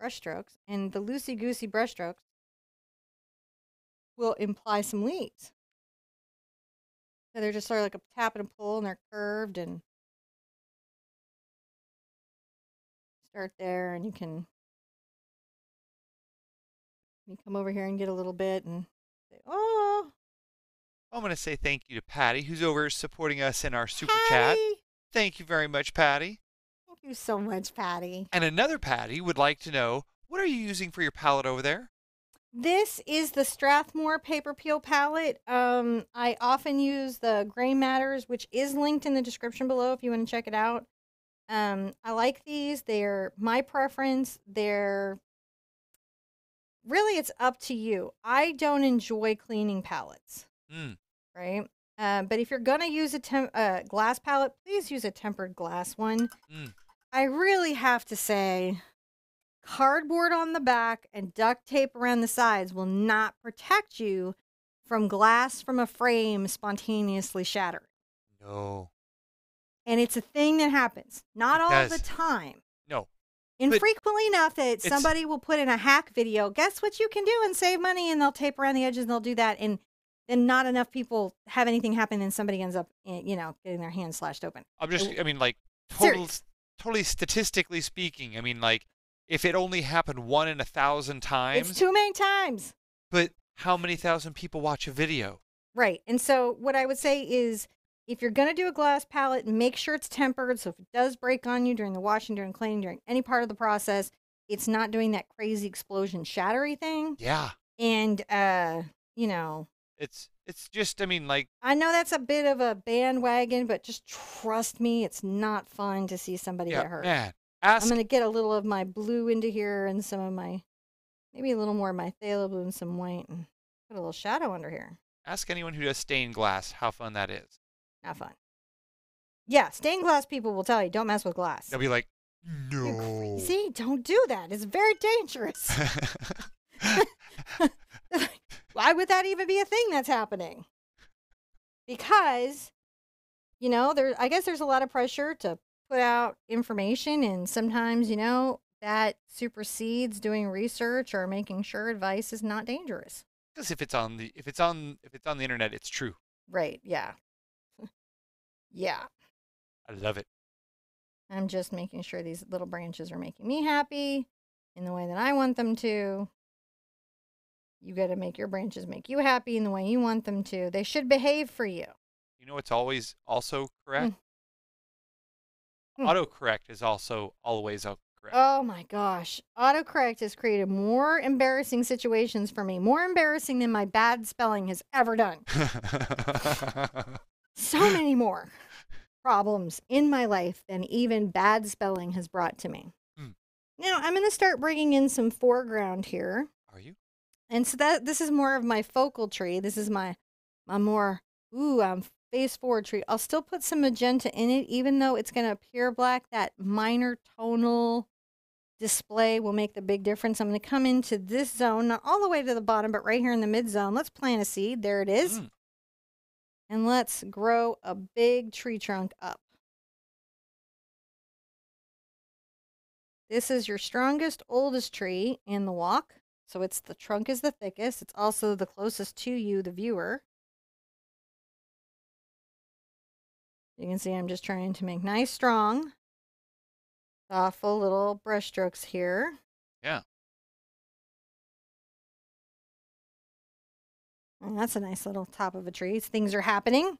brush strokes. And the loosey goosey brush strokes will imply some leaves. So they're just sort of like a tap and a pull and they're curved and start there and you can you come over here and get a little bit and say, oh, I'm going to say thank you to Patty, who's over supporting us in our super chat. Thank you very much, Patty. Thank you so much, Patty. And another Patty would like to know what are you using for your palette over there? This is the Strathmore paper peel palette. Um, I often use the Grey Matters, which is linked in the description below if you want to check it out. Um, I like these. They're my preference. They're really it's up to you. I don't enjoy cleaning palettes, Mm. right? Uh, but if you're gonna use a tem- uh, glass palette, please use a tempered glass one. Mm. I really have to say, cardboard on the back and duct tape around the sides will not protect you from glass from a frame spontaneously shattering. No. And it's a thing that happens, not It all does. the time. No. Infrequently enough that somebody will put in a hack video, guess what you can do and save money, and they'll tape around the edges and they'll do that. And then not enough people have anything happen, and somebody ends up, eh, you know, getting their hand slashed open. I'm just, Oh. I mean, like, total, totally statistically speaking, I mean, like, if it only happened one in a thousand times, It's too many times. but how many thousand people watch a video? Right. And so what I would say is if you're going to do a glass palette, make sure it's tempered. So if it does break on you during the washing, during cleaning, during any part of the process, it's not doing that crazy explosion shattery thing. Yeah. And, uh, you know, It's, it's just, I mean, like, I know that's a bit of a bandwagon, but just trust me, it's not fun to see somebody yeah, get hurt. man, I'm going to get a little of my blue into here and some of my, maybe a little more of my phthalo blue and some white and put a little shadow under here. ask anyone who does stained glass how fun that is. Not fun. Yeah, stained glass people will tell you don't mess with glass. They'll be like, no. crazy. Don't do that. It's very dangerous. why would that even be a thing that's happening? Because, you know, there I guess there's a lot of pressure to put out information and sometimes, you know, that supersedes doing research or making sure advice is not dangerous. Because if it's on the if it's on if it's on the internet, it's true. Right, yeah. yeah. I love it. I'm just making sure these little branches are making me happy in the way that I want them to. You got to make your branches make you happy in the way you want them to. They should behave for you. You know it's always also correct? Mm. Hmm. Autocorrect is also always au- correct. Oh my gosh. Autocorrect has created more embarrassing situations for me, more embarrassing than my bad spelling has ever done. So many more problems in my life than even bad spelling has brought to me. Hmm. Now, I'm going to start bringing in some foreground here. Are you? And so that this is more of my focal tree. This is my my more ooh, um forward tree. I'll still put some magenta in it, even though it's gonna appear black. That minor tonal display will make the big difference. I'm gonna come into this zone, not all the way to the bottom, but right here in the mid zone. Let's plant a seed. There it is. Mm. And let's grow a big tree trunk up. This is your strongest, oldest tree in the walk. So it's the trunk is the thickest. It's also the closest to you, the viewer. You can see I'm just trying to make nice, strong, thoughtful little brush strokes here. Yeah. And that's a nice little top of a tree. Things are happening.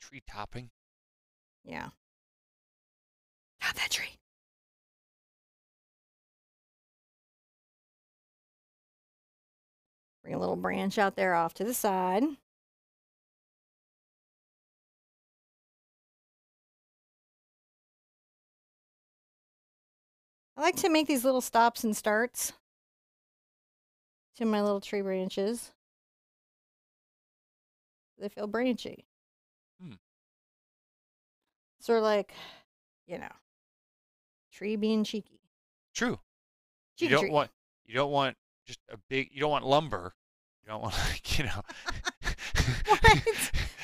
Tree topping. Yeah. Top that tree. Bring a little branch out there off to the side. I like to make these little stops and starts to my little tree branches. They feel branchy. Hmm. Sort of like, you know, tree being cheeky. True. Cheeky you don't tree. want you don't want just a big you don't want lumber. You don't want like, you know. What?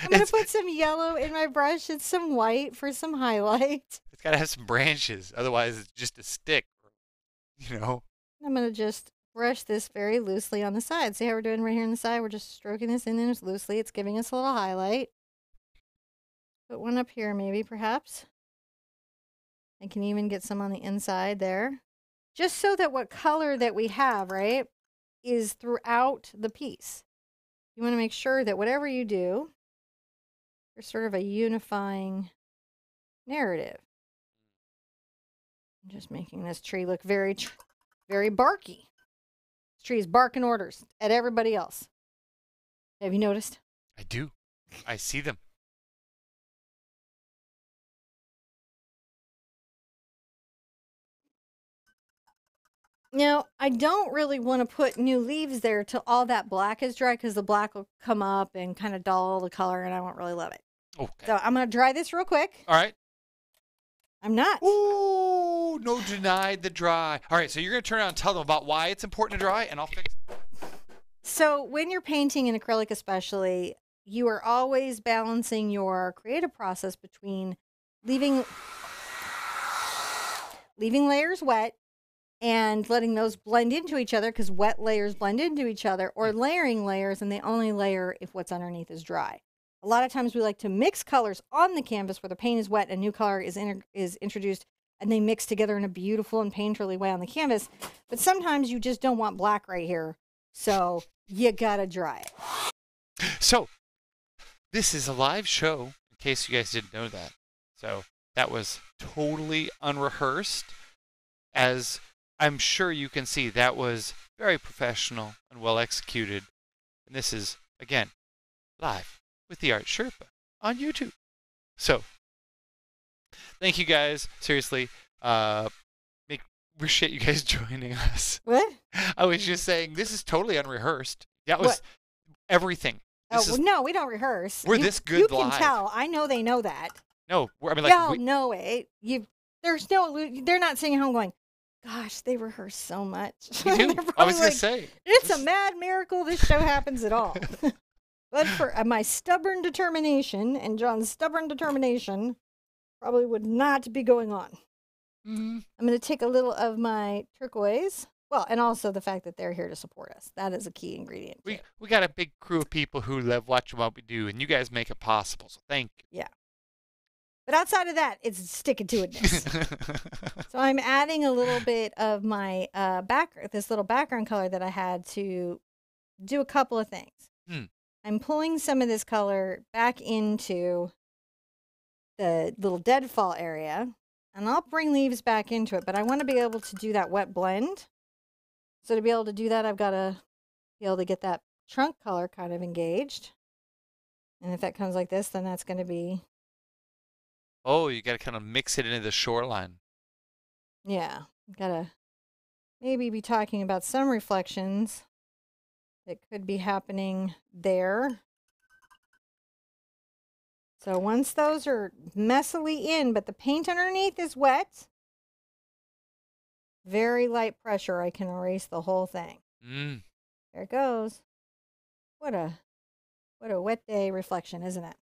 I'm gonna It's- put some yellow in my brush and some white for some highlight. It's got to have some branches, otherwise it's just a stick. You know. I'm gonna just brush this very loosely on the side. See how we're doing right here on the side? We're just stroking this in there loosely. It's giving us a little highlight. Put one up here, maybe, perhaps. I can even get some on the inside there. Just so that what color that we have, right, is throughout the piece. You want to make sure that whatever you do, there's sort of a unifying narrative. I'm just making this tree look very, very barky. This tree is barking orders at everybody else. Have you noticed? I do. I see them. Now, I don't really want to put new leaves there till all that black is dry because the black will come up and kind of dull the color, and I won't really love it. Okay. So I'm going to dry this real quick. All right. I'm not. Ooh, no denied the dry. All right, so you're gonna turn around and tell them about why it's important to dry, and I'll fix. So when you're painting in acrylic, especially, you are always balancing your creative process between leaving leaving layers wet and letting those blend into each other because wet layers blend into each other, or hmm. layering layers and they only layer if what's underneath is dry. A lot of times we like to mix colors on the canvas where the paint is wet, a new color is is introduced, and they mix together in a beautiful and painterly way on the canvas. But sometimes you just don't want black right here, so you gotta dry it. So, this is a live show. In case you guys didn't know that, so that was totally unrehearsed. As I'm sure you can see, that was very professional and well executed. And this is again live with the Art Sherpa on YouTube. So, thank you guys. Seriously, uh, make appreciate you guys joining us. What? I was just saying this is totally unrehearsed. That was What? everything. Oh is no, we don't rehearse. We're You- this good You can tell. I know they know that. no. We're, I mean, like Y'all we, know it. You. There's no. They're not sitting at home going, gosh, they rehearse so much. I was gonna say. It's a mad miracle this show happens at all. but for uh, my stubborn determination and John's stubborn determination, probably would not be going on. Mhm. I'm going to take a little of my turquoise. Well, and also the fact that they're here to support us. That is a key ingredient. We too. we got a big crew of people who love watching what we do, and you guys make it possible. So thank you. Yeah. But outside of that, it's sticking to itness. so I'm adding a little bit of my uh, back, this little background color that I had to do a couple of things. Hmm. I'm pulling some of this color back into the little deadfall area, and I'll bring leaves back into it. But I want to be able to do that wet blend. So to be able to do that, I've got to be able to get that trunk color kind of engaged. And if that comes like this, then that's going to be oh, you got to kind of mix it into the shoreline. Yeah, gotta maybe be talking about some reflections that could be happening there. So once those are messily in, but the paint underneath is wet, very light pressure, I can erase the whole thing. Mm. There it goes. What a what a wet day reflection, isn't it?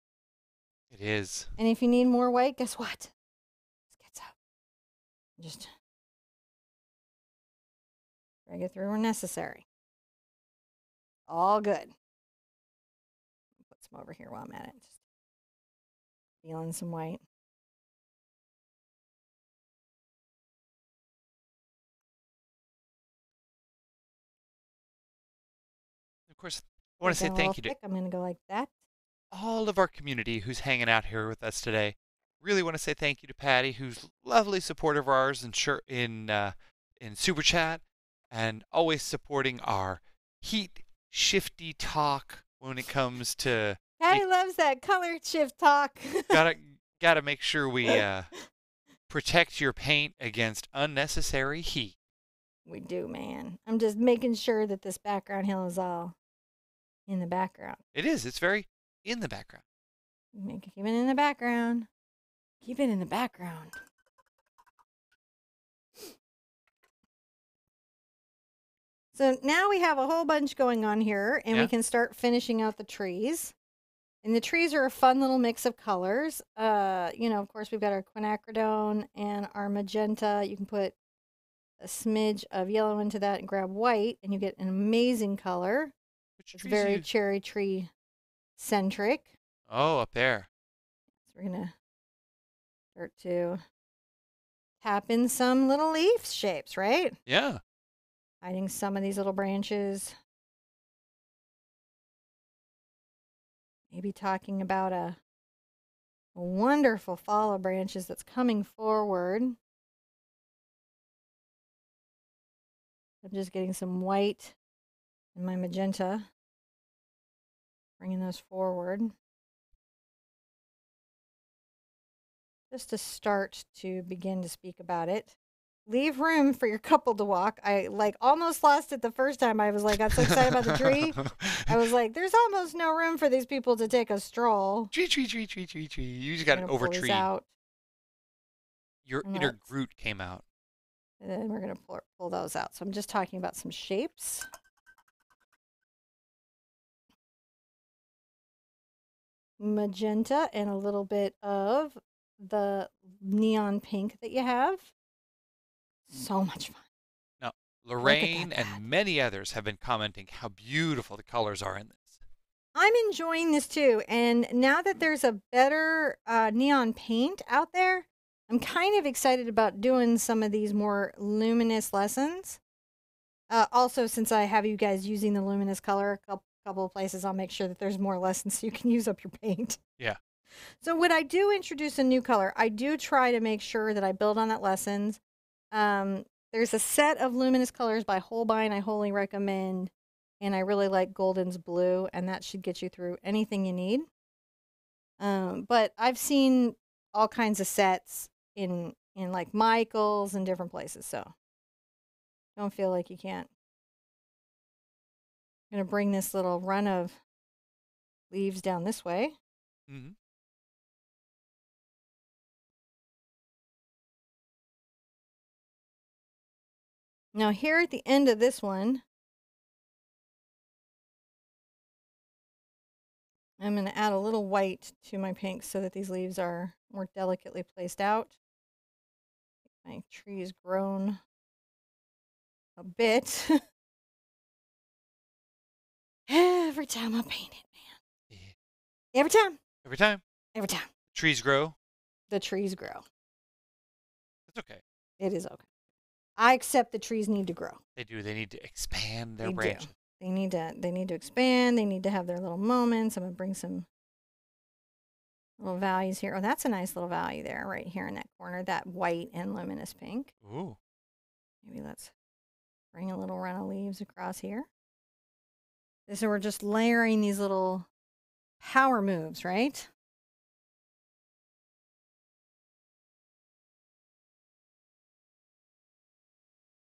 It is. And if you need more white, guess what? Just gets up. Just drag it through where necessary. All good. Put some over here while I'm at it. Just feeling some white. Of course, I want to say thank you to thick, I'm going to go like that. all of our community who's hanging out here with us today. Really want to say thank you to Patty, who's lovely supporter of ours in sure in uh, in super chat, and always supporting our heat shifty talk when it comes to Patty loves that color shift talk. gotta gotta make sure we uh, protect your paint against unnecessary heat. we do, man. I'm just making sure that this background hill is all in the background. It is. It's very in the background. Make keep it in the background. Keep it in the background. So now we have a whole bunch going on here, and Yeah. we can start finishing out the trees. And the trees are a fun little mix of colors. Uh, you know, of course, we've got our quinacridone and our magenta. You can put a smidge of yellow into that and grab white, and you get an amazing color. Which It's very cherry tree centric. Oh, up there. So we're gonna start to tap in some little leaf shapes, right? Yeah. Hiding some of these little branches. Maybe talking about a, a wonderful fall of branches that's coming forward. I'm just getting some white in my magenta, bringing those forward. just to start to begin to speak about it. Leave room for your couple to walk. I like almost lost it the first time. I was like, got so excited about the tree. I was like, there's almost no room for these people to take a stroll. tree, tree, tree, tree, tree, tree. You just got an over tree. out, Your and inner Groot came out. and then we're gonna pull, pull those out. So I'm just talking about some shapes. Magenta and a little bit of the neon pink that you have. So much fun. Now, Lorraine and many others have been commenting how beautiful the colors are in this. I'm enjoying this too. And now that there's a better uh, neon paint out there, I'm kind of excited about doing some of these more luminous lessons. Uh, also, since I have you guys using the luminous color a couple, couple of places, I'll make sure that there's more lessons so you can use up your paint. Yeah. So when I do introduce a new color, I do try to make sure that I build on that lessons. Um, there's a set of luminous colors by Holbein I wholly recommend and I really like Golden's blue, and that should get you through anything you need. Um, but I've seen all kinds of sets in in like Michaels and different places, so don't feel like you can't. I'm gonna bring this little run of leaves down this way. hmm Now here at the end of this one, I'm going to add a little white to my pink so that these leaves are more delicately placed out. My tree has grown a bit. Every time I paint it, man. Yeah. Every time. Every time Every time. trees grow, The trees grow. that's okay. It is okay. I accept the trees need to grow. They do. They need to expand their They do. They need to they need to expand. They need to have their little moments. I'm gonna bring some little values here. Oh, that's a nice little value there, right here in that corner, that white and luminous pink. Ooh. Maybe let's bring a little run of leaves across here. So we're just layering these little power moves, right?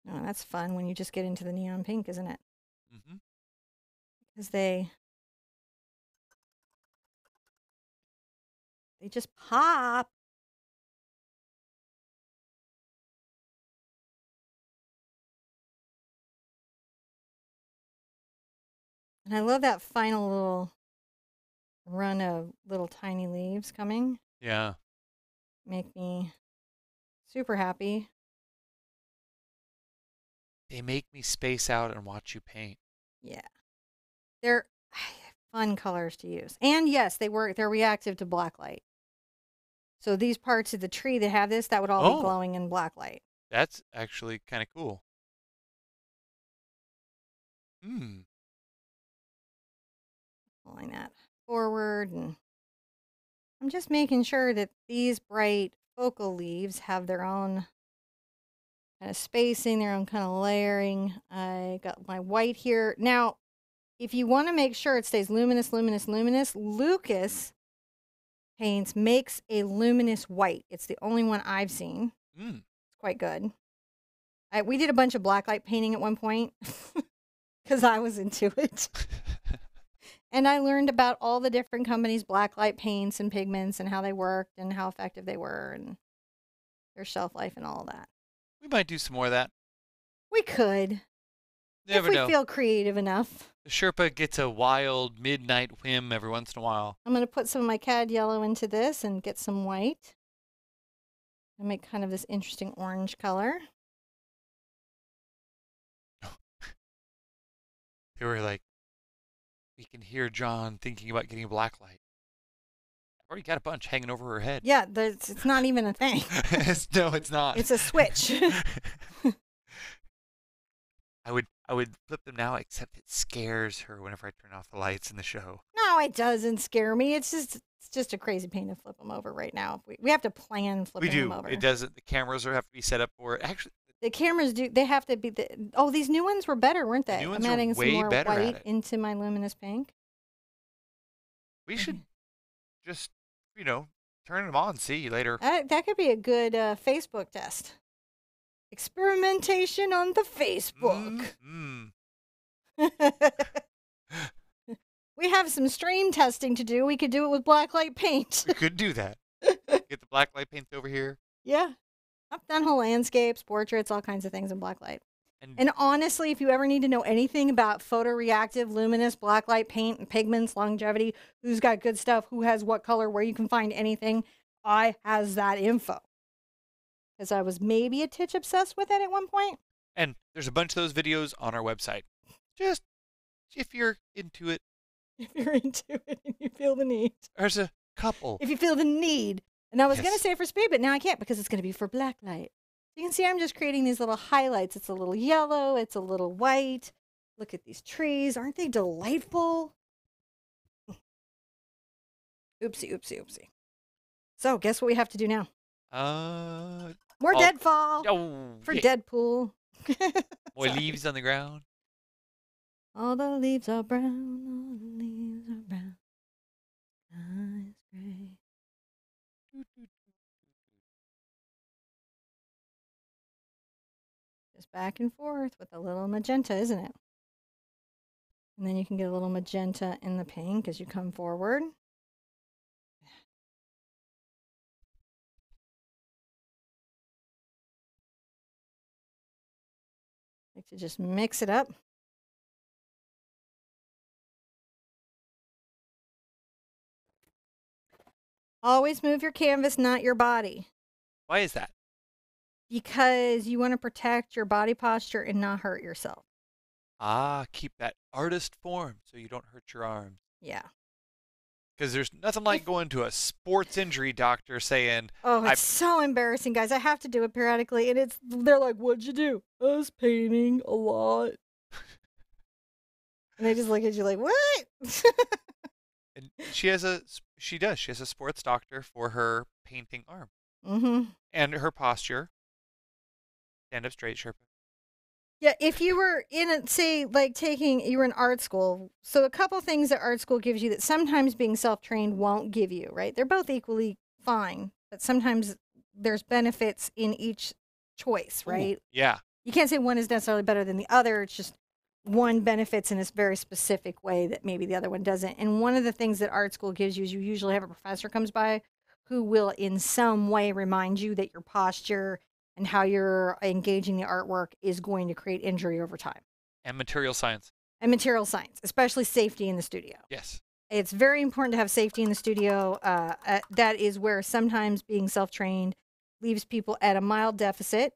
Oh, that's fun when you just get into the neon pink, isn't it? Mm-hmm. because they they just pop. And I love that final little run of little tiny leaves coming. Yeah. Make me super happy. They make me space out and watch you paint. Yeah. They're fun colors to use. And yes, they work they're reactive to black light. So these parts of the tree that have this, that would all Oh. be glowing in black light. That's actually kind of cool. Hmm. Pulling that forward and I'm just making sure that these bright focal leaves have their own kind of spacing, their own kind of layering. I got my white here. Now, if you want to make sure it stays luminous, luminous, luminous, Lukas Paints makes a luminous white. It's the only one I've seen. Hmm. It's quite good. I, we did a bunch of blacklight painting at one point because I was into it. And I learned about all the different companies' blacklight paints and pigments and how they worked and how effective they were and their shelf life and all that. We might do some more of that. We could You if we know. feel creative enough. the Sherpa gets a wild midnight whim every once in a while. I'm going to put some of my cad yellow into this and get some white and make kind of this interesting orange color. They were like, we can hear John thinking about getting a black light. Already got a bunch hanging over her head. Yeah, there's, it's not even a thing. It's- no, it's not. It's a switch. I would I would flip them now, except it scares her whenever I turn off the lights in the show. no, it doesn't scare me. It's just it's just a crazy pain to flip them over right now. We, we have to plan flipping we do. them over. It doesn't. The cameras are have to be set up for it. Actually, The cameras do. They have to be. The, oh, these new ones were better, weren't The they? new I'm ones are adding way some more better white into my luminous pink. we should just you know turn them on. See you later. That that could be a good uh, Facebook test. Experimentation on the Facebook. Mm, we have some stream testing to do. We could do it with blacklight paint. we could do that. Get the black light paint over here. yeah, I've done whole landscapes, portraits, all kinds of things in blacklight. And, And honestly, if you ever need to know anything about photoreactive, luminous, blacklight paint and pigments, longevity, who's got good stuff, who has what color, where you can find anything, I has that info. Because I was maybe a titch obsessed with it at one point. and there's a bunch of those videos on our website. Just if you're into it, If you're into it and you feel the need. there's a couple. If you feel the need. And I was going to say for speed, but now I can't because it's going to be for blacklight. You can see I'm just creating these little highlights. It's a little yellow, it's a little white. Look at these trees. Aren't they delightful? oopsie, oopsie, oopsie. So, guess what we have to do now? Uh More Oh, deadfall oh, for yeah. Deadpool. More leaves on the ground. All the leaves are brown, all the leaves are brown. Sky back and forth with a little magenta, isn't it? And then you can get a little magenta in the pink as you come forward. like to just mix it up. Always move your canvas, not your body, Why is that? Because you want to protect your body posture and not hurt yourself. Ah, keep that artist form so you don't hurt your arms. Yeah. Because there's nothing like going to a sports injury doctor saying, Oh, it's so embarrassing, guys. I have to do it periodically, and it's they're like, "What'd you do?" I was painting a lot, and they just look at you like, "What?" and she has a, she does, she has a sports doctor for her painting arm mm-hmm. and her posture. Stand up straight, Sherpa. Yeah, if you were in a say like taking you were in art school, so a couple things that art school gives you that sometimes being self-trained won't give you, right? They're both equally fine, but sometimes there's benefits in each choice, Ooh, right? Yeah. You can't say one is necessarily better than the other. It's just one benefits in a very specific way that maybe the other one doesn't. And one of the things that art school gives you is you usually have a professor comes by who will in some way remind you that your posture and how you're engaging the artwork is going to create injury over time. And material science. And material science, especially safety in the studio. Yes. It's very important to have safety in the studio. Uh, uh, that is where sometimes being self trained leaves people at a mild deficit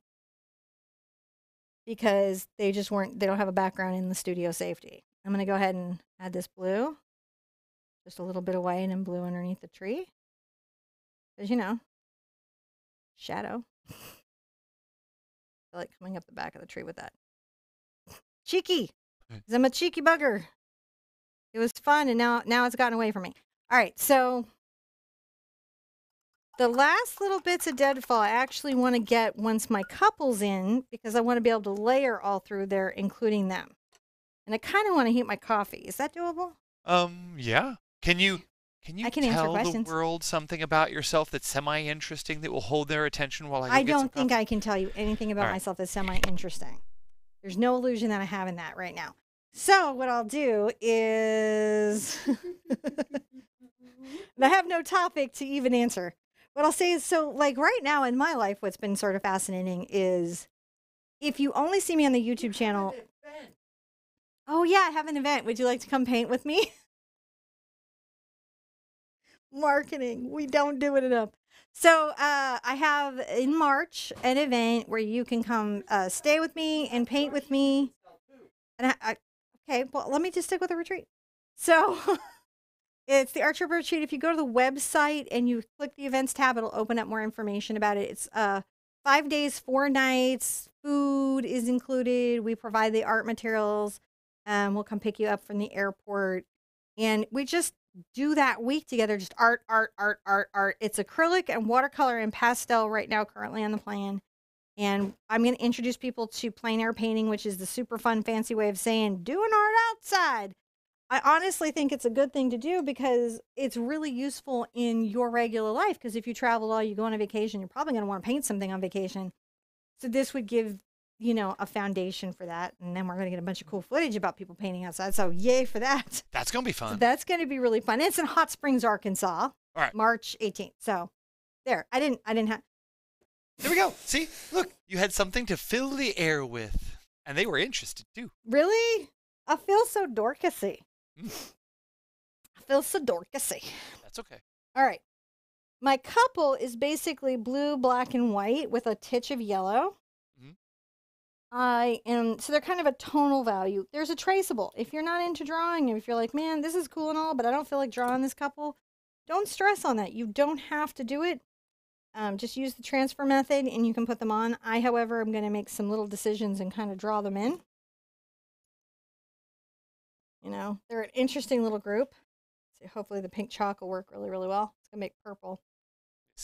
because they just weren't, they don't have a background in the studio safety. I'm going to go ahead and add this blue, just a little bit of white and blue underneath the tree. Because, you know, shadow. I like coming up the back of the tree with that. Cheeky. Right. 'Cause I'm a cheeky bugger. It was fun, and now now it's gotten away from me. All right, so the last little bits of deadfall I actually want to get once my couple's in because I want to be able to layer all through there, including them. And I kind of want to heat my coffee. Is that doable? Um, yeah. Can you can you I can answer tell the world something about yourself that's semi interesting that will hold their attention while I I don't think coffee? I can tell you anything about All right. myself that's semi interesting. There's no illusion that I have in that right now. So what I'll do is and I have no topic to even answer. What I'll say is so like right now in my life what's been sort of fascinating is if you only see me on the YouTube channel Oh yeah, I have an event. Would you like to come paint with me? Marketing. We don't do it enough. So uh, I have in March an event where you can come uh, stay with me and paint with me. And I, I, okay, well, let me just stick with the retreat. So it's the Trip Retreat. If you go to the website and you click the events tab, it'll open up more information about it. It's uh, five days, four nights. Food is included. We provide the art materials. Um, we'll come pick you up from the airport. And we just do that week together just art art art art art. It's acrylic and watercolor and pastel right now currently on the plan. And i'm going to introduce people to plein air painting which is the super fun fancy way of saying doing art outside. I honestly think it's a good thing to do because it's really useful in your regular life because if you travel all you go on a vacation you're probably going to want to paint something on vacation. So this would give you know a foundation for that and then we're going to get a bunch of cool footage about people painting outside so yay for that That's gonna be so fun. that's going to be really fun. It's in Hot Springs, Arkansas. All right. March 18th. So there. I didn't I didn't have There we go. See, look, you had something to fill the air with, and they were interested too. Really? I feel so dorcasy. Mm. I feel so dorcasy. That's okay. All right. My couple is basically blue, black, and white with a titch of yellow. I am so they're kind of a tonal value. There's a traceable. If you're not into drawing, if you're like, man, this is cool and all, but I don't feel like drawing this couple, don't stress on that. You don't have to do it. Um, just use the transfer method and you can put them on. I, however, am going to make some little decisions and kind of draw them in. You know, they're an interesting little group. So hopefully the pink chalk will work really, really well. It's going to make purple.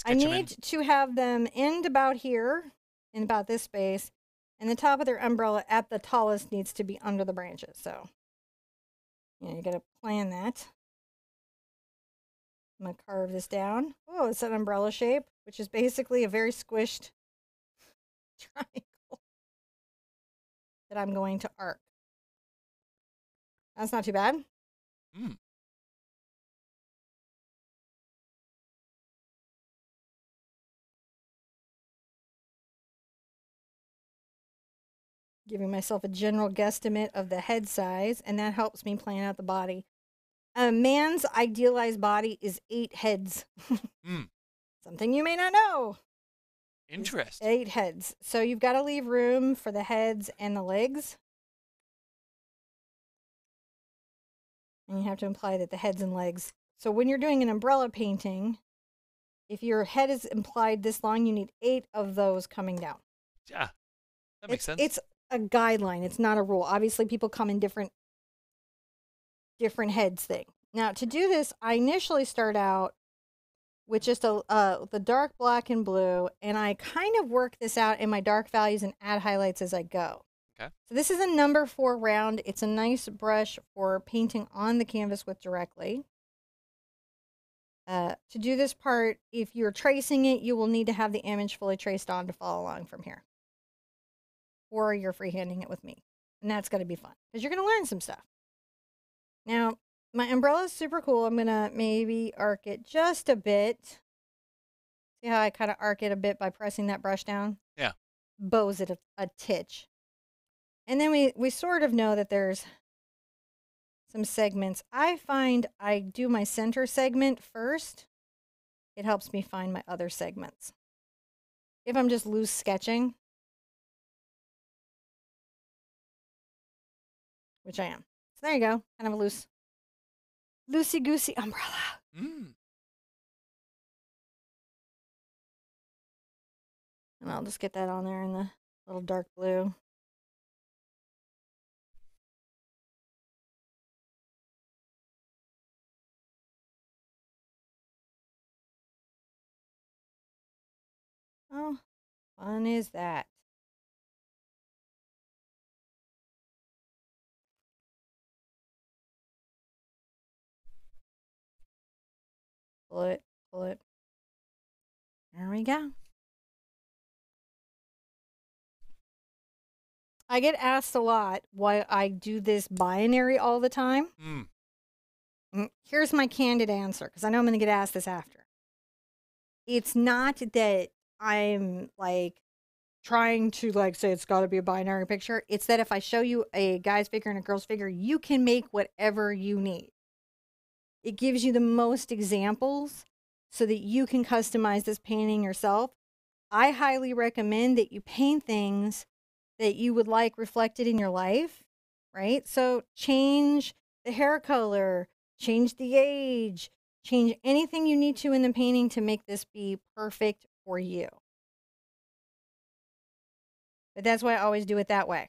I Sketch in. need to have them end about here, in about this space, and the top of their umbrella at the tallest needs to be under the branches. So, you know, you got to plan that. I'm gonna carve this down. Oh, it's an umbrella shape, which is basically a very squished triangle that I'm going to arc. That's not too bad. Mm. Giving myself a general guesstimate of the head size, and that helps me plan out the body. A man's idealized body is eight heads. Hmm. Something you may not know. Interesting. Eight heads. So you've got to leave room for the heads and the legs. And you have to imply that the heads and legs. So when you're doing an umbrella painting, if your head is implied this long, you need eight of those coming down. Yeah. That makes it's, sense. It's a guideline. It's not a rule. Obviously, people come in different different heads thing. Now, to do this, I initially start out with just a uh, the dark black and blue, and I kind of work this out in my dark values and add highlights as I go. Okay. So this is a number four round. It's a nice brush for painting on the canvas with directly. Uh, to do this part, if you're tracing it, you will need to have the image fully traced on to follow along from here. Or you're freehanding it with me. And that's going to be fun because you're going to learn some stuff. Now, my umbrella is super cool. I'm going to maybe arc it just a bit. See how I kind of arc it a bit by pressing that brush down? Yeah. Bows it a, a titch. And then we, we sort of know that there's some segments. I find I do my center segment first. It helps me find my other segments. If I'm just loose sketching, which I am. So there you go. Kind of a loose, loosey goosey umbrella. Mm. And I'll just get that on there in the little dark blue. Oh, fun is that? Pull it, pull it. There we go. I get asked a lot why I do this binary all the time. Mm. Mm, Here's my candid answer because I know I'm going to get asked this after. It's not that I'm like trying to like say it's got to be a binary picture. It's that if I show you a guy's figure and a girl's figure, you can make whatever you need. It gives you the most examples so that you can customize this painting yourself. I highly recommend that you paint things that you would like reflected in your life, right? So change the hair color, change the age, change anything you need to in the painting to make this be perfect for you. But that's why I always do it that way.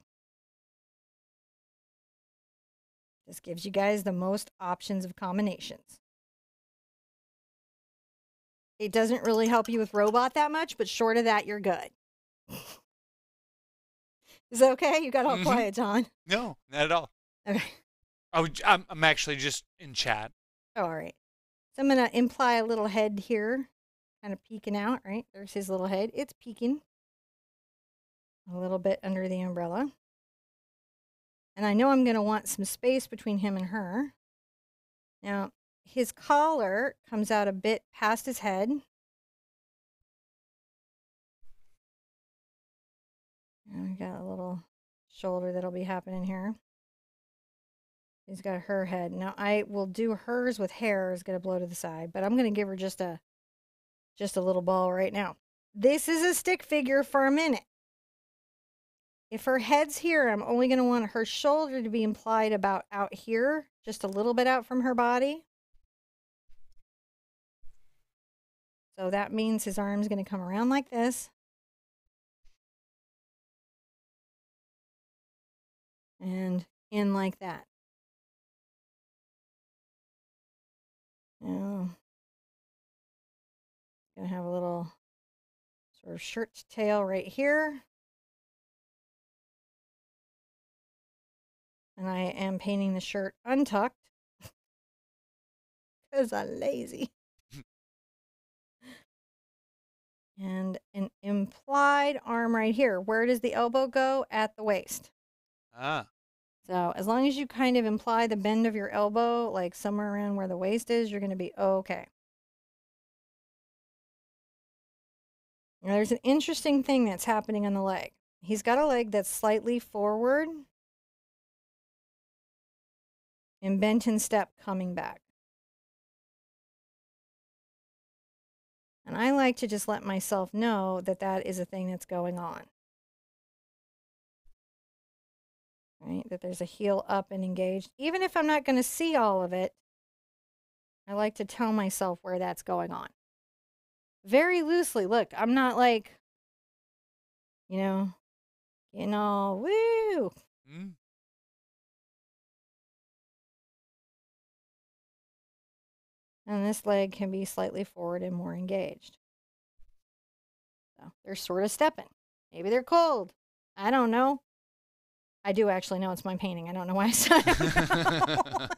This gives you guys the most options of combinations. It doesn't really help you with robot that much, but short of that, you're good. Is that okay? You got all Mhm. quiet, John. No, not at all. Okay. I would, I'm, I'm actually just in chat. Oh, All right. So I'm going to imply a little head here, kind of peeking out, right? There's his little head. It's peeking a little bit under the umbrella. And I know I'm going to want some space between him and her. Now, his collar comes out a bit past his head. And we got a little shoulder that'll be happening here. He's got her head. Now I will do hers with hair is gonna blow to the side, but I'm gonna give her just a just a little ball right now. This is a stick figure for a minute. If her head's here, I'm only gonna want her shoulder to be implied about out here, just a little bit out from her body. So that means his arm's gonna come around like this. And in like that. Oh. Gonna have a little sort of shirt tail right here. And I am painting the shirt untucked because I'm lazy. and an implied arm right here. Where does the elbow go? At the waist. Ah, So as long as you kind of imply the bend of your elbow, like somewhere around where the waist is, you're going to be okay. Now, there's an interesting thing that's happening on the leg. he's got a leg that's slightly forward and bent in step coming back. And I like to just let myself know that that is a thing that's going on. Right? That there's a heel up and engaged. Even if I'm not going to see all of it, I like to tell myself where that's going on. Very loosely. Look, I'm not like, you know, you know, woo. Mm. And this leg can be slightly forward and more engaged. So they're sort of stepping. Maybe they're cold. I don't know. I do actually know it's my painting. I don't know why I said it.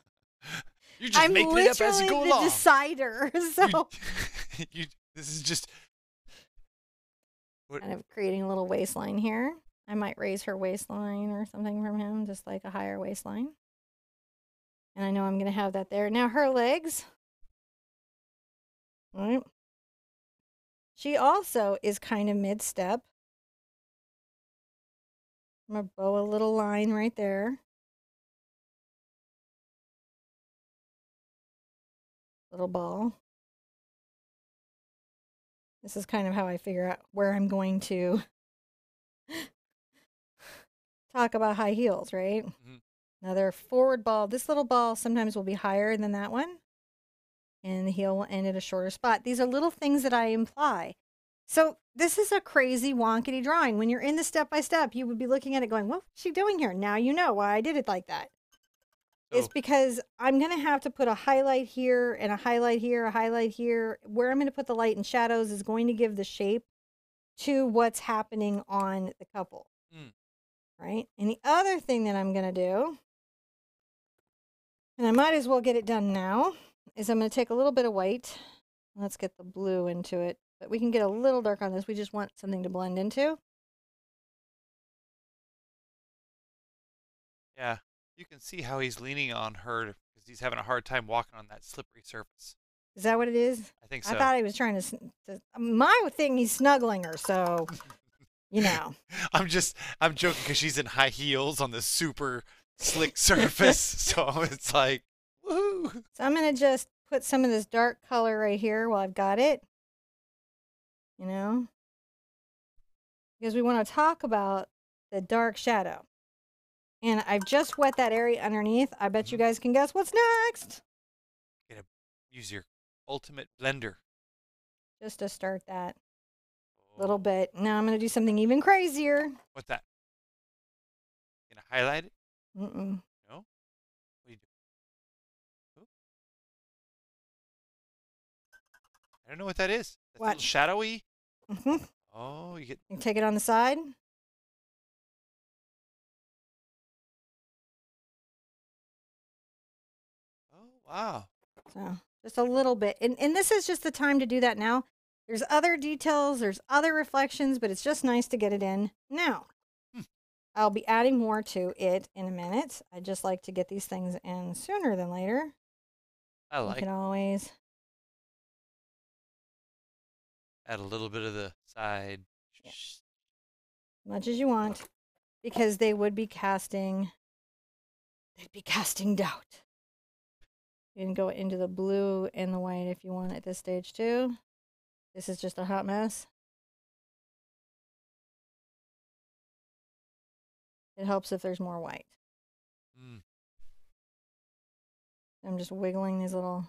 You're just I'm making it up as you go the along. decider. So You, you, this is just what, kind of creating a little waistline here. I might raise her waistline or something from him, just like a higher waistline. And I know I'm going to have that there. Now her legs. All right. She also is kind of mid step. I'm going to bow a little line right there. Little ball. This is kind of how I figure out where I'm going to talk about high heels, right? Mhm. Now they're forward ball. This little ball sometimes will be higher than that one, and the heel will end at a shorter spot. These are little things that I imply. So this is a crazy wonkety drawing. When you're in the step by step, you would be looking at it going, "What's she doing here?" Now you know why I did it like that. It's because I'm going to have to put a highlight here and a highlight here, a highlight here. Where I'm going to put the light and shadows is going to give the shape to what's happening on the couple. Mm. Right? And the other thing that I'm going to do, and I might as well get it done now, is I'm going to take a little bit of white. Let's get the blue into it. But we can get a little dark on this. We just want something to blend into. yeah, you can see how he's leaning on her because he's having a hard time walking on that slippery surface. Is that what it is? I think so. I thought he was trying to, to. Um, my thing, he's snuggling her. So, you know. I'm just I'm joking because she's in high heels on this super slick surface, so it's like woohoo. So I'm going to just put some of this dark color right here while I've got it. You know? Because we want to talk about the dark shadow. And I've just wet that area underneath. I bet you mm-hmm. guys can guess what's next. Gonna Use your ultimate blender. Just to start that a little oh. bit. Now I'm going to do something even crazier. What's that? Gonna highlight it? Mm-mm. Don't know what that is. That's a little Watch. shadowy. hmm Oh, you get You take it on the side. oh wow. So just a little bit. And, and this is just the time to do that now. There's other details, there's other reflections, but it's just nice to get it in now. Hmm. I'll be adding more to it in a minute. I just like to get these things in sooner than later. I like. You can always add a little bit of the side. Yeah. much as you want because they would be casting they'd be casting doubt. You can go into the blue and the white if you want at this stage too. This is just a hot mess. It helps if there's more white. Mm. I'm just wiggling these little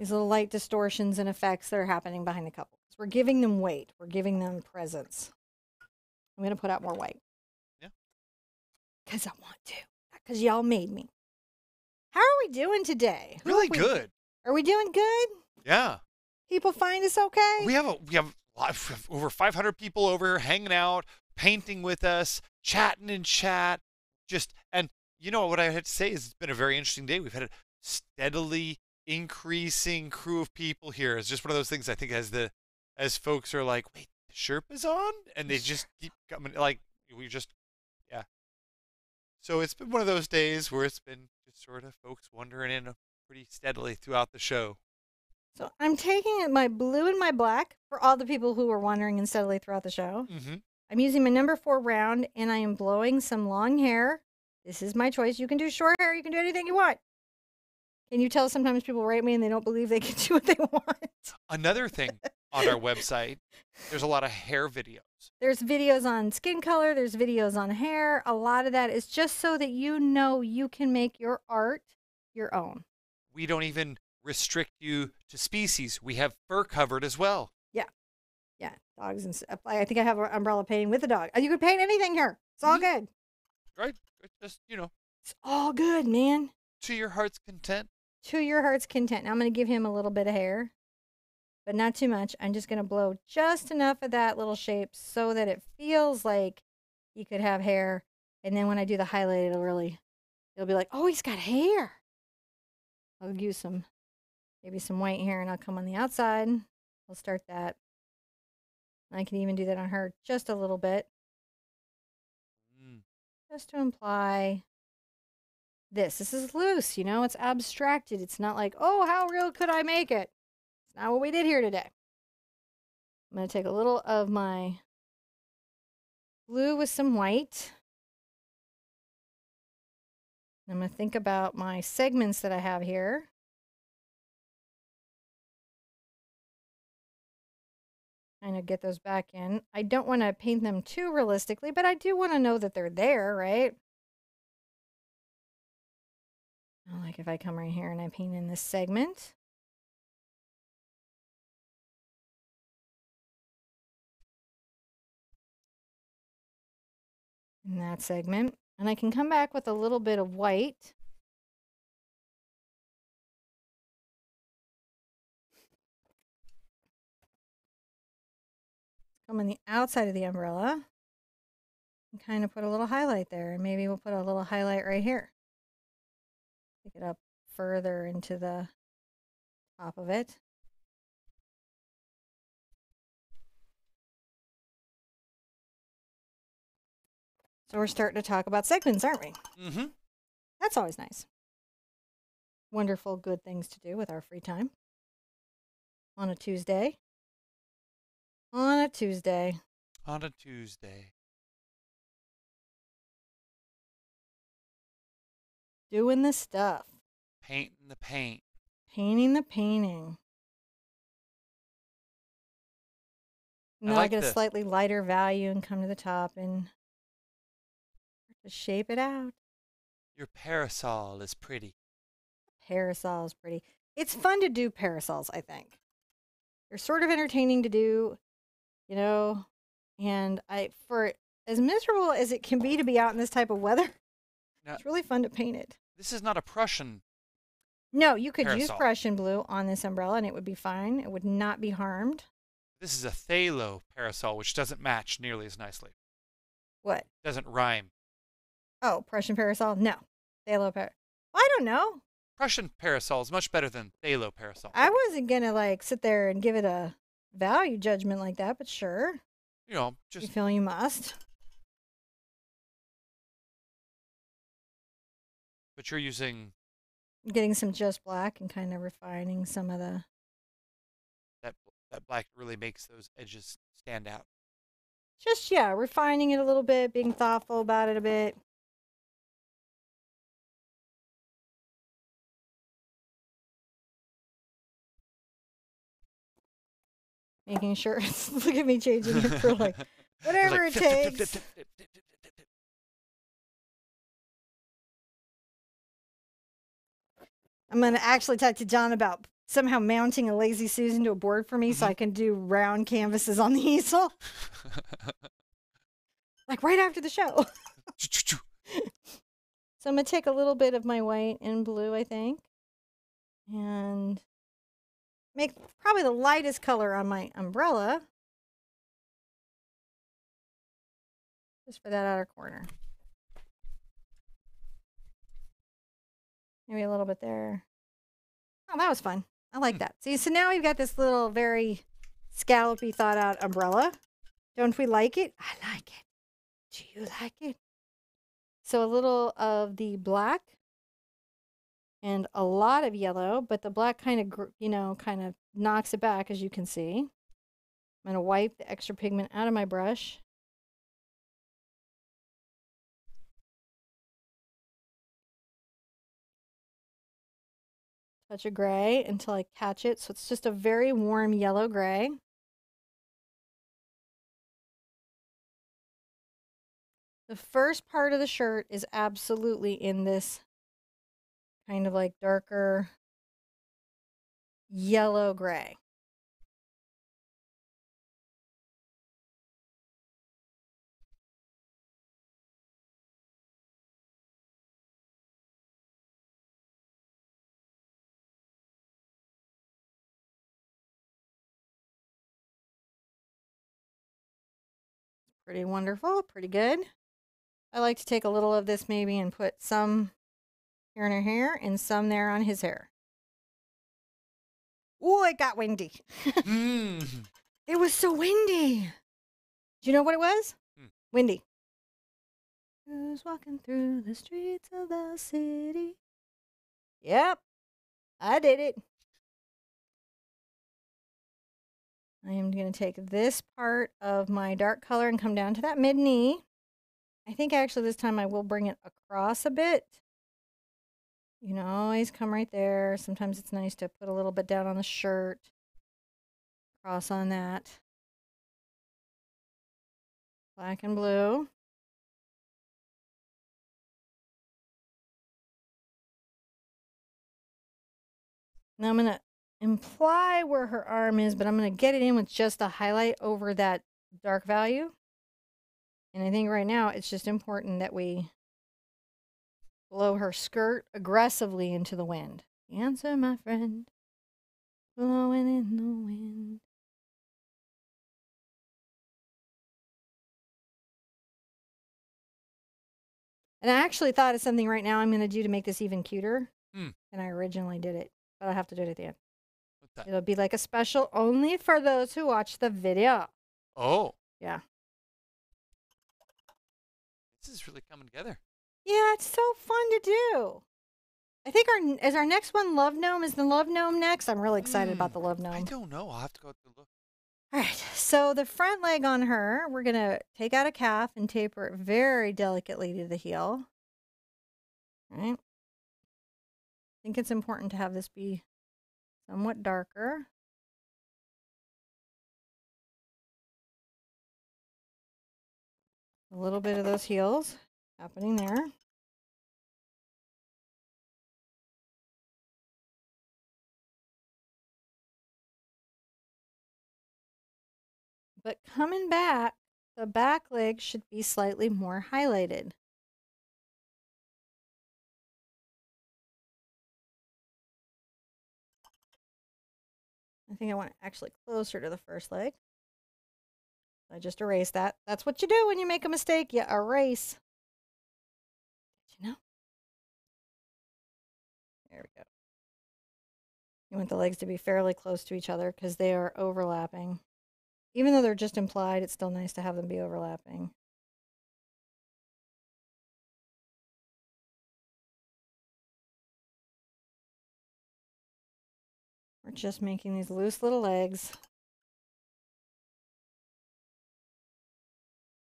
these little light distortions and effects that are happening behind the couple. We're giving them weight. We're giving them presence. I'm gonna put out more white. Yeah. Cause I want to. Cause y'all made me. How are we doing today? Really are we- good. Are we doing good? Yeah. People find us okay? We have a we have over 500 people over here hanging out, painting with us, chatting in chat. Just and you know what I had to say is it's been a very interesting day. We've had a steadily increasing crew of people here. It's just one of those things I think as the as folks are like, wait, the Sherpa's on, and they just keep coming. Like we just yeah. So it's been one of those days where it's been just sort of folks wandering in pretty steadily throughout the show. So I'm taking my blue and my black for all the people who were wandering in steadily throughout the show. Mm-hmm. I'm using my number four round and I am blowing some long hair. This is my choice. You can do short hair, you can do anything you want. Can you tell sometimes people write me and they don't believe they can do what they want? Another thing on our website, there's a lot of hair videos. There's videos on skin color, there's videos on hair. A lot of that is just so that you know you can make your art your own. We don't even restrict you to species. We have fur covered as well. Yeah, Yeah. dogs and stuff. I think I have an umbrella painting with a dog. You could paint anything here. It's all Mhm. good. Right? It's Just, you know, It's all good, man. to your heart's content. To your heart's content. Now I'm going to give him a little bit of hair, but not too much. I'm just going to blow just enough of that little shape so that it feels like he could have hair. And then when I do the highlight, it'll really, it'll be like, oh, he's got hair. I'll use some, maybe some white hair, and I'll come on the outside. We'll start that. I can even do that on her just a little bit, Mm. just to imply this. This is loose, you know, it's abstracted. It's not like, oh, how real could I make it? It's not what we did here today. I'm going to take a little of my blue with some white. I'm going to think about my segments that I have here. Kind of get those back in. I don't want to paint them too realistically, but I do want to know that they're there, right? Like if I come right here and I paint in this segment. In that segment. And I can come back with a little bit of white. Come on the outside of the umbrella. And kind of put a little highlight there. And maybe we'll put a little highlight right here. Pick it up further into the top of it. So we're starting to talk about segments, aren't we? Mm-hmm. That's always nice. Wonderful, good things to do with our free time on a Tuesday. On a Tuesday. On a Tuesday. Doing the stuff, Painting the paint. painting the painting. I Now I, like get a slightly lighter value and come to the top and shape it out. Your parasol is pretty. Parasol is pretty. It's fun to do parasols, I think. They're sort of entertaining to do, you know, and I for as miserable as it can be to be out in this type of weather, Now- it's really fun to paint it. This is not a Prussian. No, you could use Prussian blue on this umbrella and it would be fine. It would not be harmed. This is a Phthalo parasol, which doesn't match nearly as nicely. What? Doesn't rhyme. Oh, Prussian parasol? No. Phthalo par. I don't know. Prussian parasol is much better than Phthalo parasol. I wasn't gonna like sit there and give it a value judgment like that, but sure. You know, you just feel you must. But you're using Getting some just black and kind of refining some of the that that black really makes those edges stand out. just yeah, refining it a little bit, being thoughtful about it a bit. Making sure it's look at me changing it for like whatever like it takes. I'm gonna actually talk to John about somehow mounting a lazy Susan to a board for me so Mhm. I can do round canvases on the easel. Like right after the show. So I'm gonna take a little bit of my white and blue, I think, and make probably the lightest color on my umbrella. Just for that outer corner. Maybe a little bit there. Oh, that was fun. I like Hmm. that. See, so now we've got this little very scallopy thought out umbrella. Don't we like it? I like it. Do you like it? So a little of the black and a lot of yellow, but the black kind of, you know, kind of knocks it back, as you can see. I'm going to wipe the extra pigment out of my brush. Touch of gray until I catch it. So it's just a very warm yellow gray. The first part of the shirt is absolutely in this kind of like darker yellow gray. Pretty wonderful, pretty good. I like to take a little of this maybe and put some here in her hair and some there on his hair. Oh, it got windy. mm. It was so windy. Do you know what it was? Hmm. Windy. Who's walking through the streets of the city? Yep, I did it. I am going to take this part of my dark color and come down to that mid knee. I think actually this time I will bring it across a bit. You can always come right there. Sometimes it's nice to put a little bit down on the shirt. Cross on that. Black and blue. Now I'm going to imply where her arm is, but I'm going to get it in with just a highlight over that dark value. And I think right now it's just important that we blow her skirt aggressively into the wind. Answer, my friend, blowing in the wind. And I actually thought of something right now I'm going to do to make this even cuter Hmm. than I originally did it, but I'll have to do it at the end. That? It'll be like a special only for those who watch the video. Oh. Yeah. This is really coming together. Yeah, it's so fun to do. I think our is our next one Love Gnome. Is the Love Gnome next? I'm really excited about Mm, the Love Gnome. I don't know. I'll have to go to look. All right, so the front leg on her, we're gonna take out a calf and taper it very delicately to the heel. All right. I think it's important to have this be somewhat darker. A little bit of those heels happening there. But coming back, the back leg should be slightly more highlighted. I think I want it actually closer to the first leg. I just erase that. That's what you do when you make a mistake. You erase. Did you know? There we go. You want the legs to be fairly close to each other because they are overlapping. Even though they're just implied, it's still nice to have them be overlapping. We're just making these loose little legs.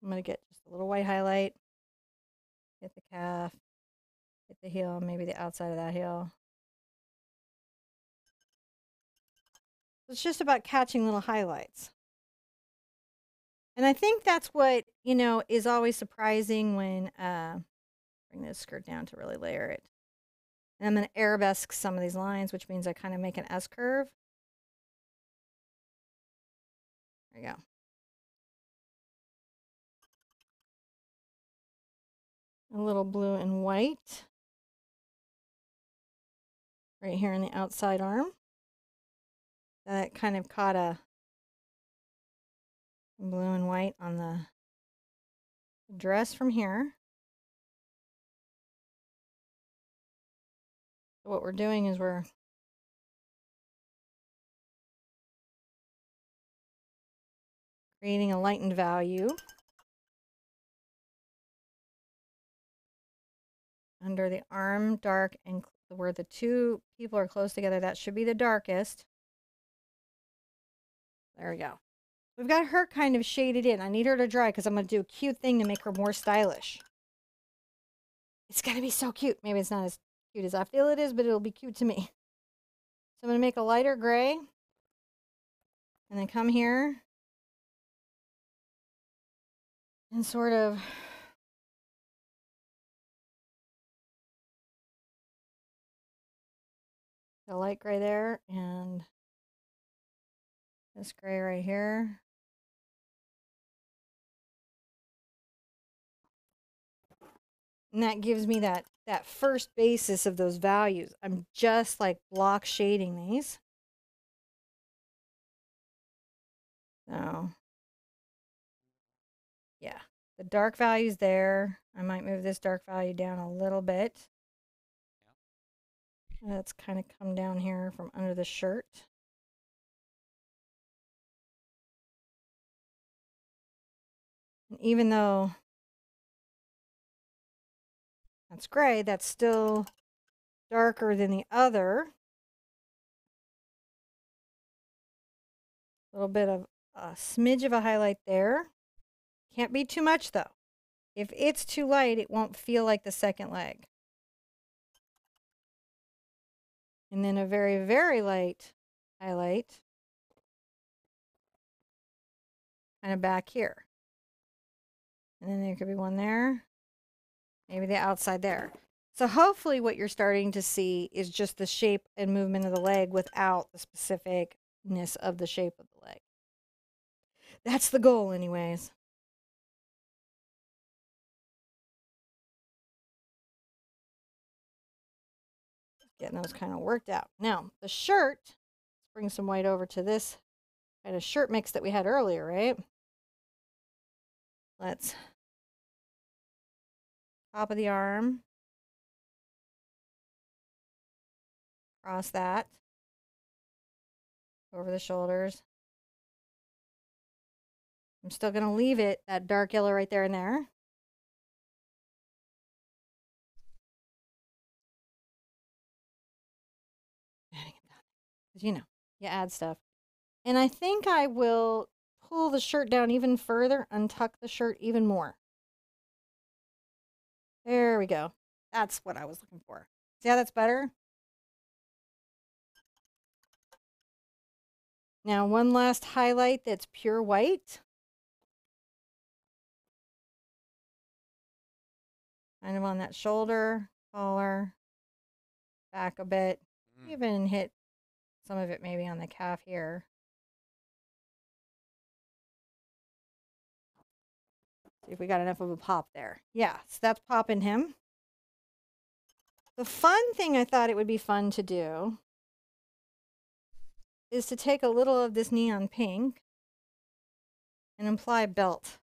I'm going to get just a little white highlight. Hit the calf. Hit the heel, maybe the outside of that heel. It's just about catching little highlights. And I think that's what, you know, is always surprising when uh bring this skirt down to really layer it. And I'm going to arabesque some of these lines, which means I kind of make an S curve. There you go. A little blue and white right here in the outside arm. That kind of caught a blue and white on the dress from here. What we're doing is we're creating a lightened value under the arm dark and where the two people are close together, that should be the darkest. There we go. We've got her kind of shaded in. I need her to dry because I'm going to do a cute thing to make her more stylish. It's going to be so cute. Maybe it's not as cute as I feel it is, but it'll be cute to me. So I'm going to make a lighter gray. And then come here and sort of the light gray there and this gray right here. And that gives me that, that first basis of those values. I'm just like block shading these. So, yeah, the dark value's there. I might move this dark value down a little bit. That's kind of come down here from under the shirt. And even though that's gray, that's still darker than the other. A little bit of a smidge of a highlight there. Can't be too much though. If it's too light, it won't feel like the second leg. And then a very, very light highlight kind of back here. And then there could be one there, maybe the outside there. So hopefully what you're starting to see is just the shape and movement of the leg without the specificness of the shape of the leg. That's the goal anyways. Getting those kind of worked out. Now, the shirt, let's bring some white over to this kind of shirt mix that we had earlier, right? Let's top of the arm, cross that over the shoulders. I'm still going to leave it that dark yellow right there and there. You know, you add stuff. And I think I will pull the shirt down even further, untuck the shirt even more. There we go. That's what I was looking for. See how that's better? Now, one last highlight that's pure white. Kind of on that shoulder, collar, back a bit. Mm. Even hit some of it maybe on the calf here. See if we got enough of a pop there. Yeah, so that's popping him. The fun thing I thought it would be fun to do is to take a little of this neon pink and apply a belt.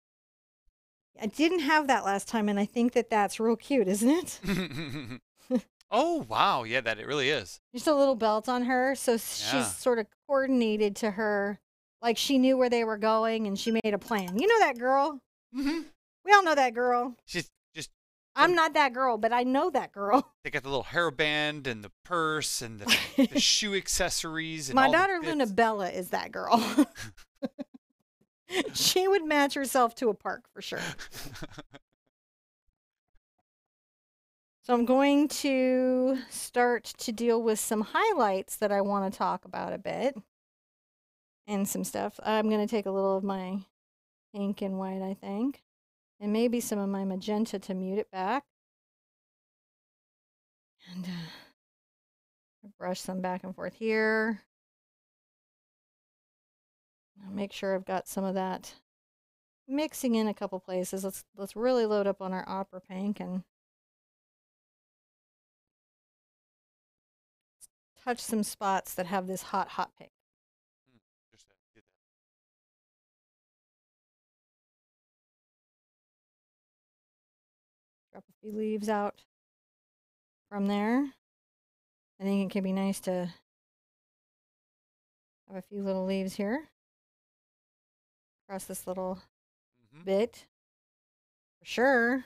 I didn't have that last time, and I think that that's real cute, isn't it? oh wow, yeah, that it really is. Just a little belt on her, so Yeah. she's sort of coordinated to her, like she knew where they were going, and she made a plan. You know that girl? Mm-hmm. We all know that girl. She's just I'm not that girl, but I know that girl. they got the little hairband and the purse and the, the shoe accessories and My daughter Luna. Bella is that girl. she would match herself to a park for sure. So I'm going to start to deal with some highlights that I want to talk about a bit and some stuff. I'm going to take a little of my pink and white, I think, and maybe some of my magenta to mute it back. And uh, brush some back and forth here. I'll make sure I've got some of that mixing in a couple places. Let's let's really load up on our opera pink and touch some spots that have this hot hot pink. Leaves out from there. I think it can be nice to have a few little leaves here across this little Mhm. bit for sure.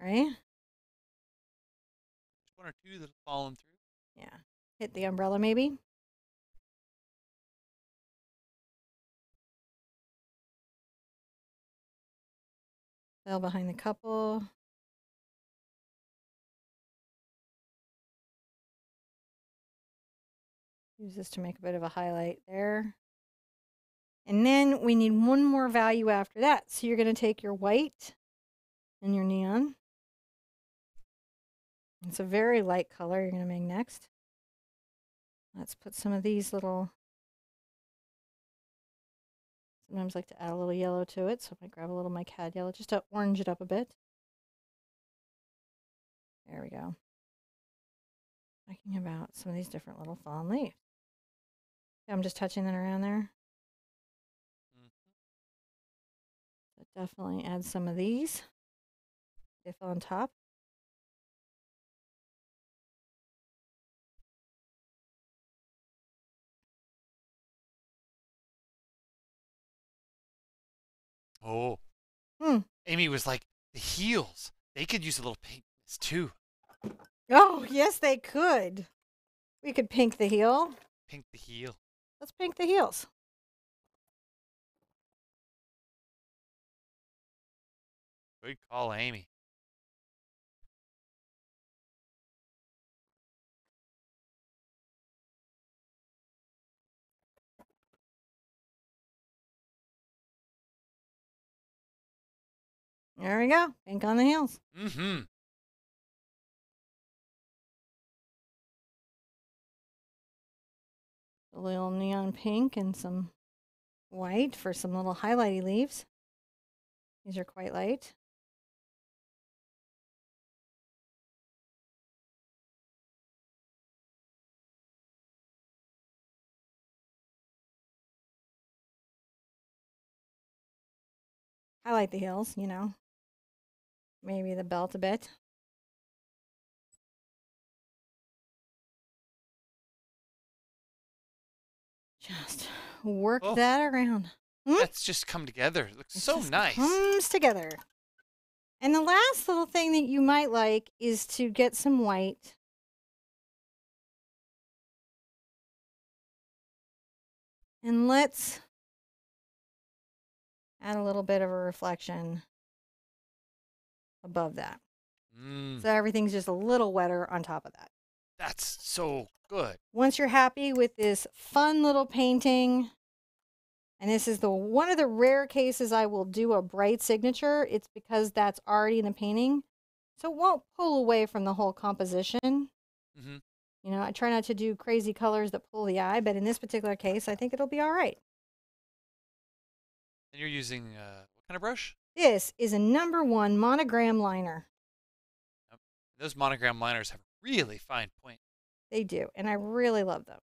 Right? Just or two that have fallen through. Yeah. Hit the umbrella maybe. Fell behind the couple. Use this to make a bit of a highlight there. And then we need one more value after that. So you're going to take your white and your neon. It's a very light color you're going to make next. Let's put some of these little. Sometimes I like to add a little yellow to it, so if I grab a little my cad yellow just to orange it up a bit. There we go. Talking about some of these different little fallen leaves. I'm just touching it around there. Mhm. So definitely add some of these They if on top. Oh. Hmm. Amy was like, the heels. They could use a little pinkness too. Oh, yes, they could. We could pink the heel. Pink the heel. Let's pink the heels. Good call, Amy. There we go. Pink on the heels. Mm-hmm. A little neon pink and some white for some little highlighty leaves. These are quite light. Highlight the heels, you know. Maybe the belt a bit. Just work Oh. that around. Hmm? That's just come together. It looks It so nice. Comes together. And the last little thing that you might like is to get some white. And let's add a little bit of a reflection above that. Mm, So everything's just a little wetter on top of that. That's so good. once you're happy with this fun little painting and this is the one of the rare cases i will do a bright signature it's because that's already in the painting so it won't pull away from the whole composition Mm-hmm. you know i try not to do crazy colors that pull the eye but in this particular case i think it'll be all right And you're using uh, what kind of brush? this is a number one monogram liner Those monogram liners have really fine point. they do and i really love them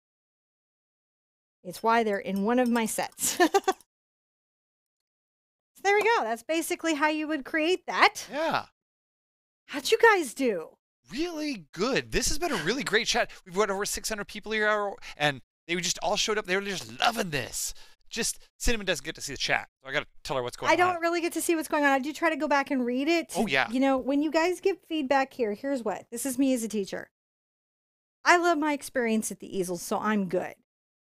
it's why they're in one of my sets so there we go that's basically how you would create that Yeah, How'd you guys do? really good. This has been a really great chat. We've got over 600 people here, and they just all showed up. They were just loving this. Just Cinnamon doesn't get to see the chat, so I got to tell her what's going on. I don't really get to see what's going on. I do try to go back and read it. Oh, yeah. You know, when you guys give feedback here, here's what this is me as a teacher. I love my experience at the easel, so I'm good.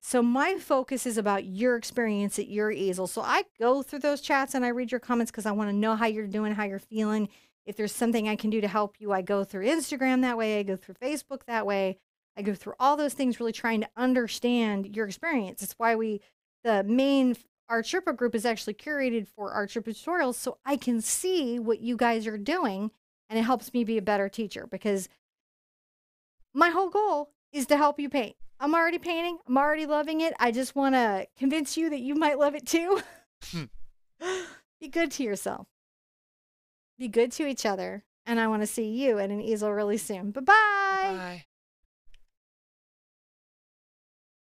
So my focus is about your experience at your easel. So I go through those chats and I read your comments because I want to know how you're doing, how you're feeling. If there's something I can do to help you, I go through Instagram that way. I go through Facebook that way. I go through all those things, really trying to understand your experience. It's why we, the main Art Sherpa group is actually curated for Art Sherpa tutorials so I can see what you guys are doing and it helps me be a better teacher because my whole goal is to help you paint. I'm already painting, I'm already loving it. I just want to convince you that you might love it too. Hmm. be good to yourself, be good to each other. And I want to see you at an easel really soon. Bye bye. Bye.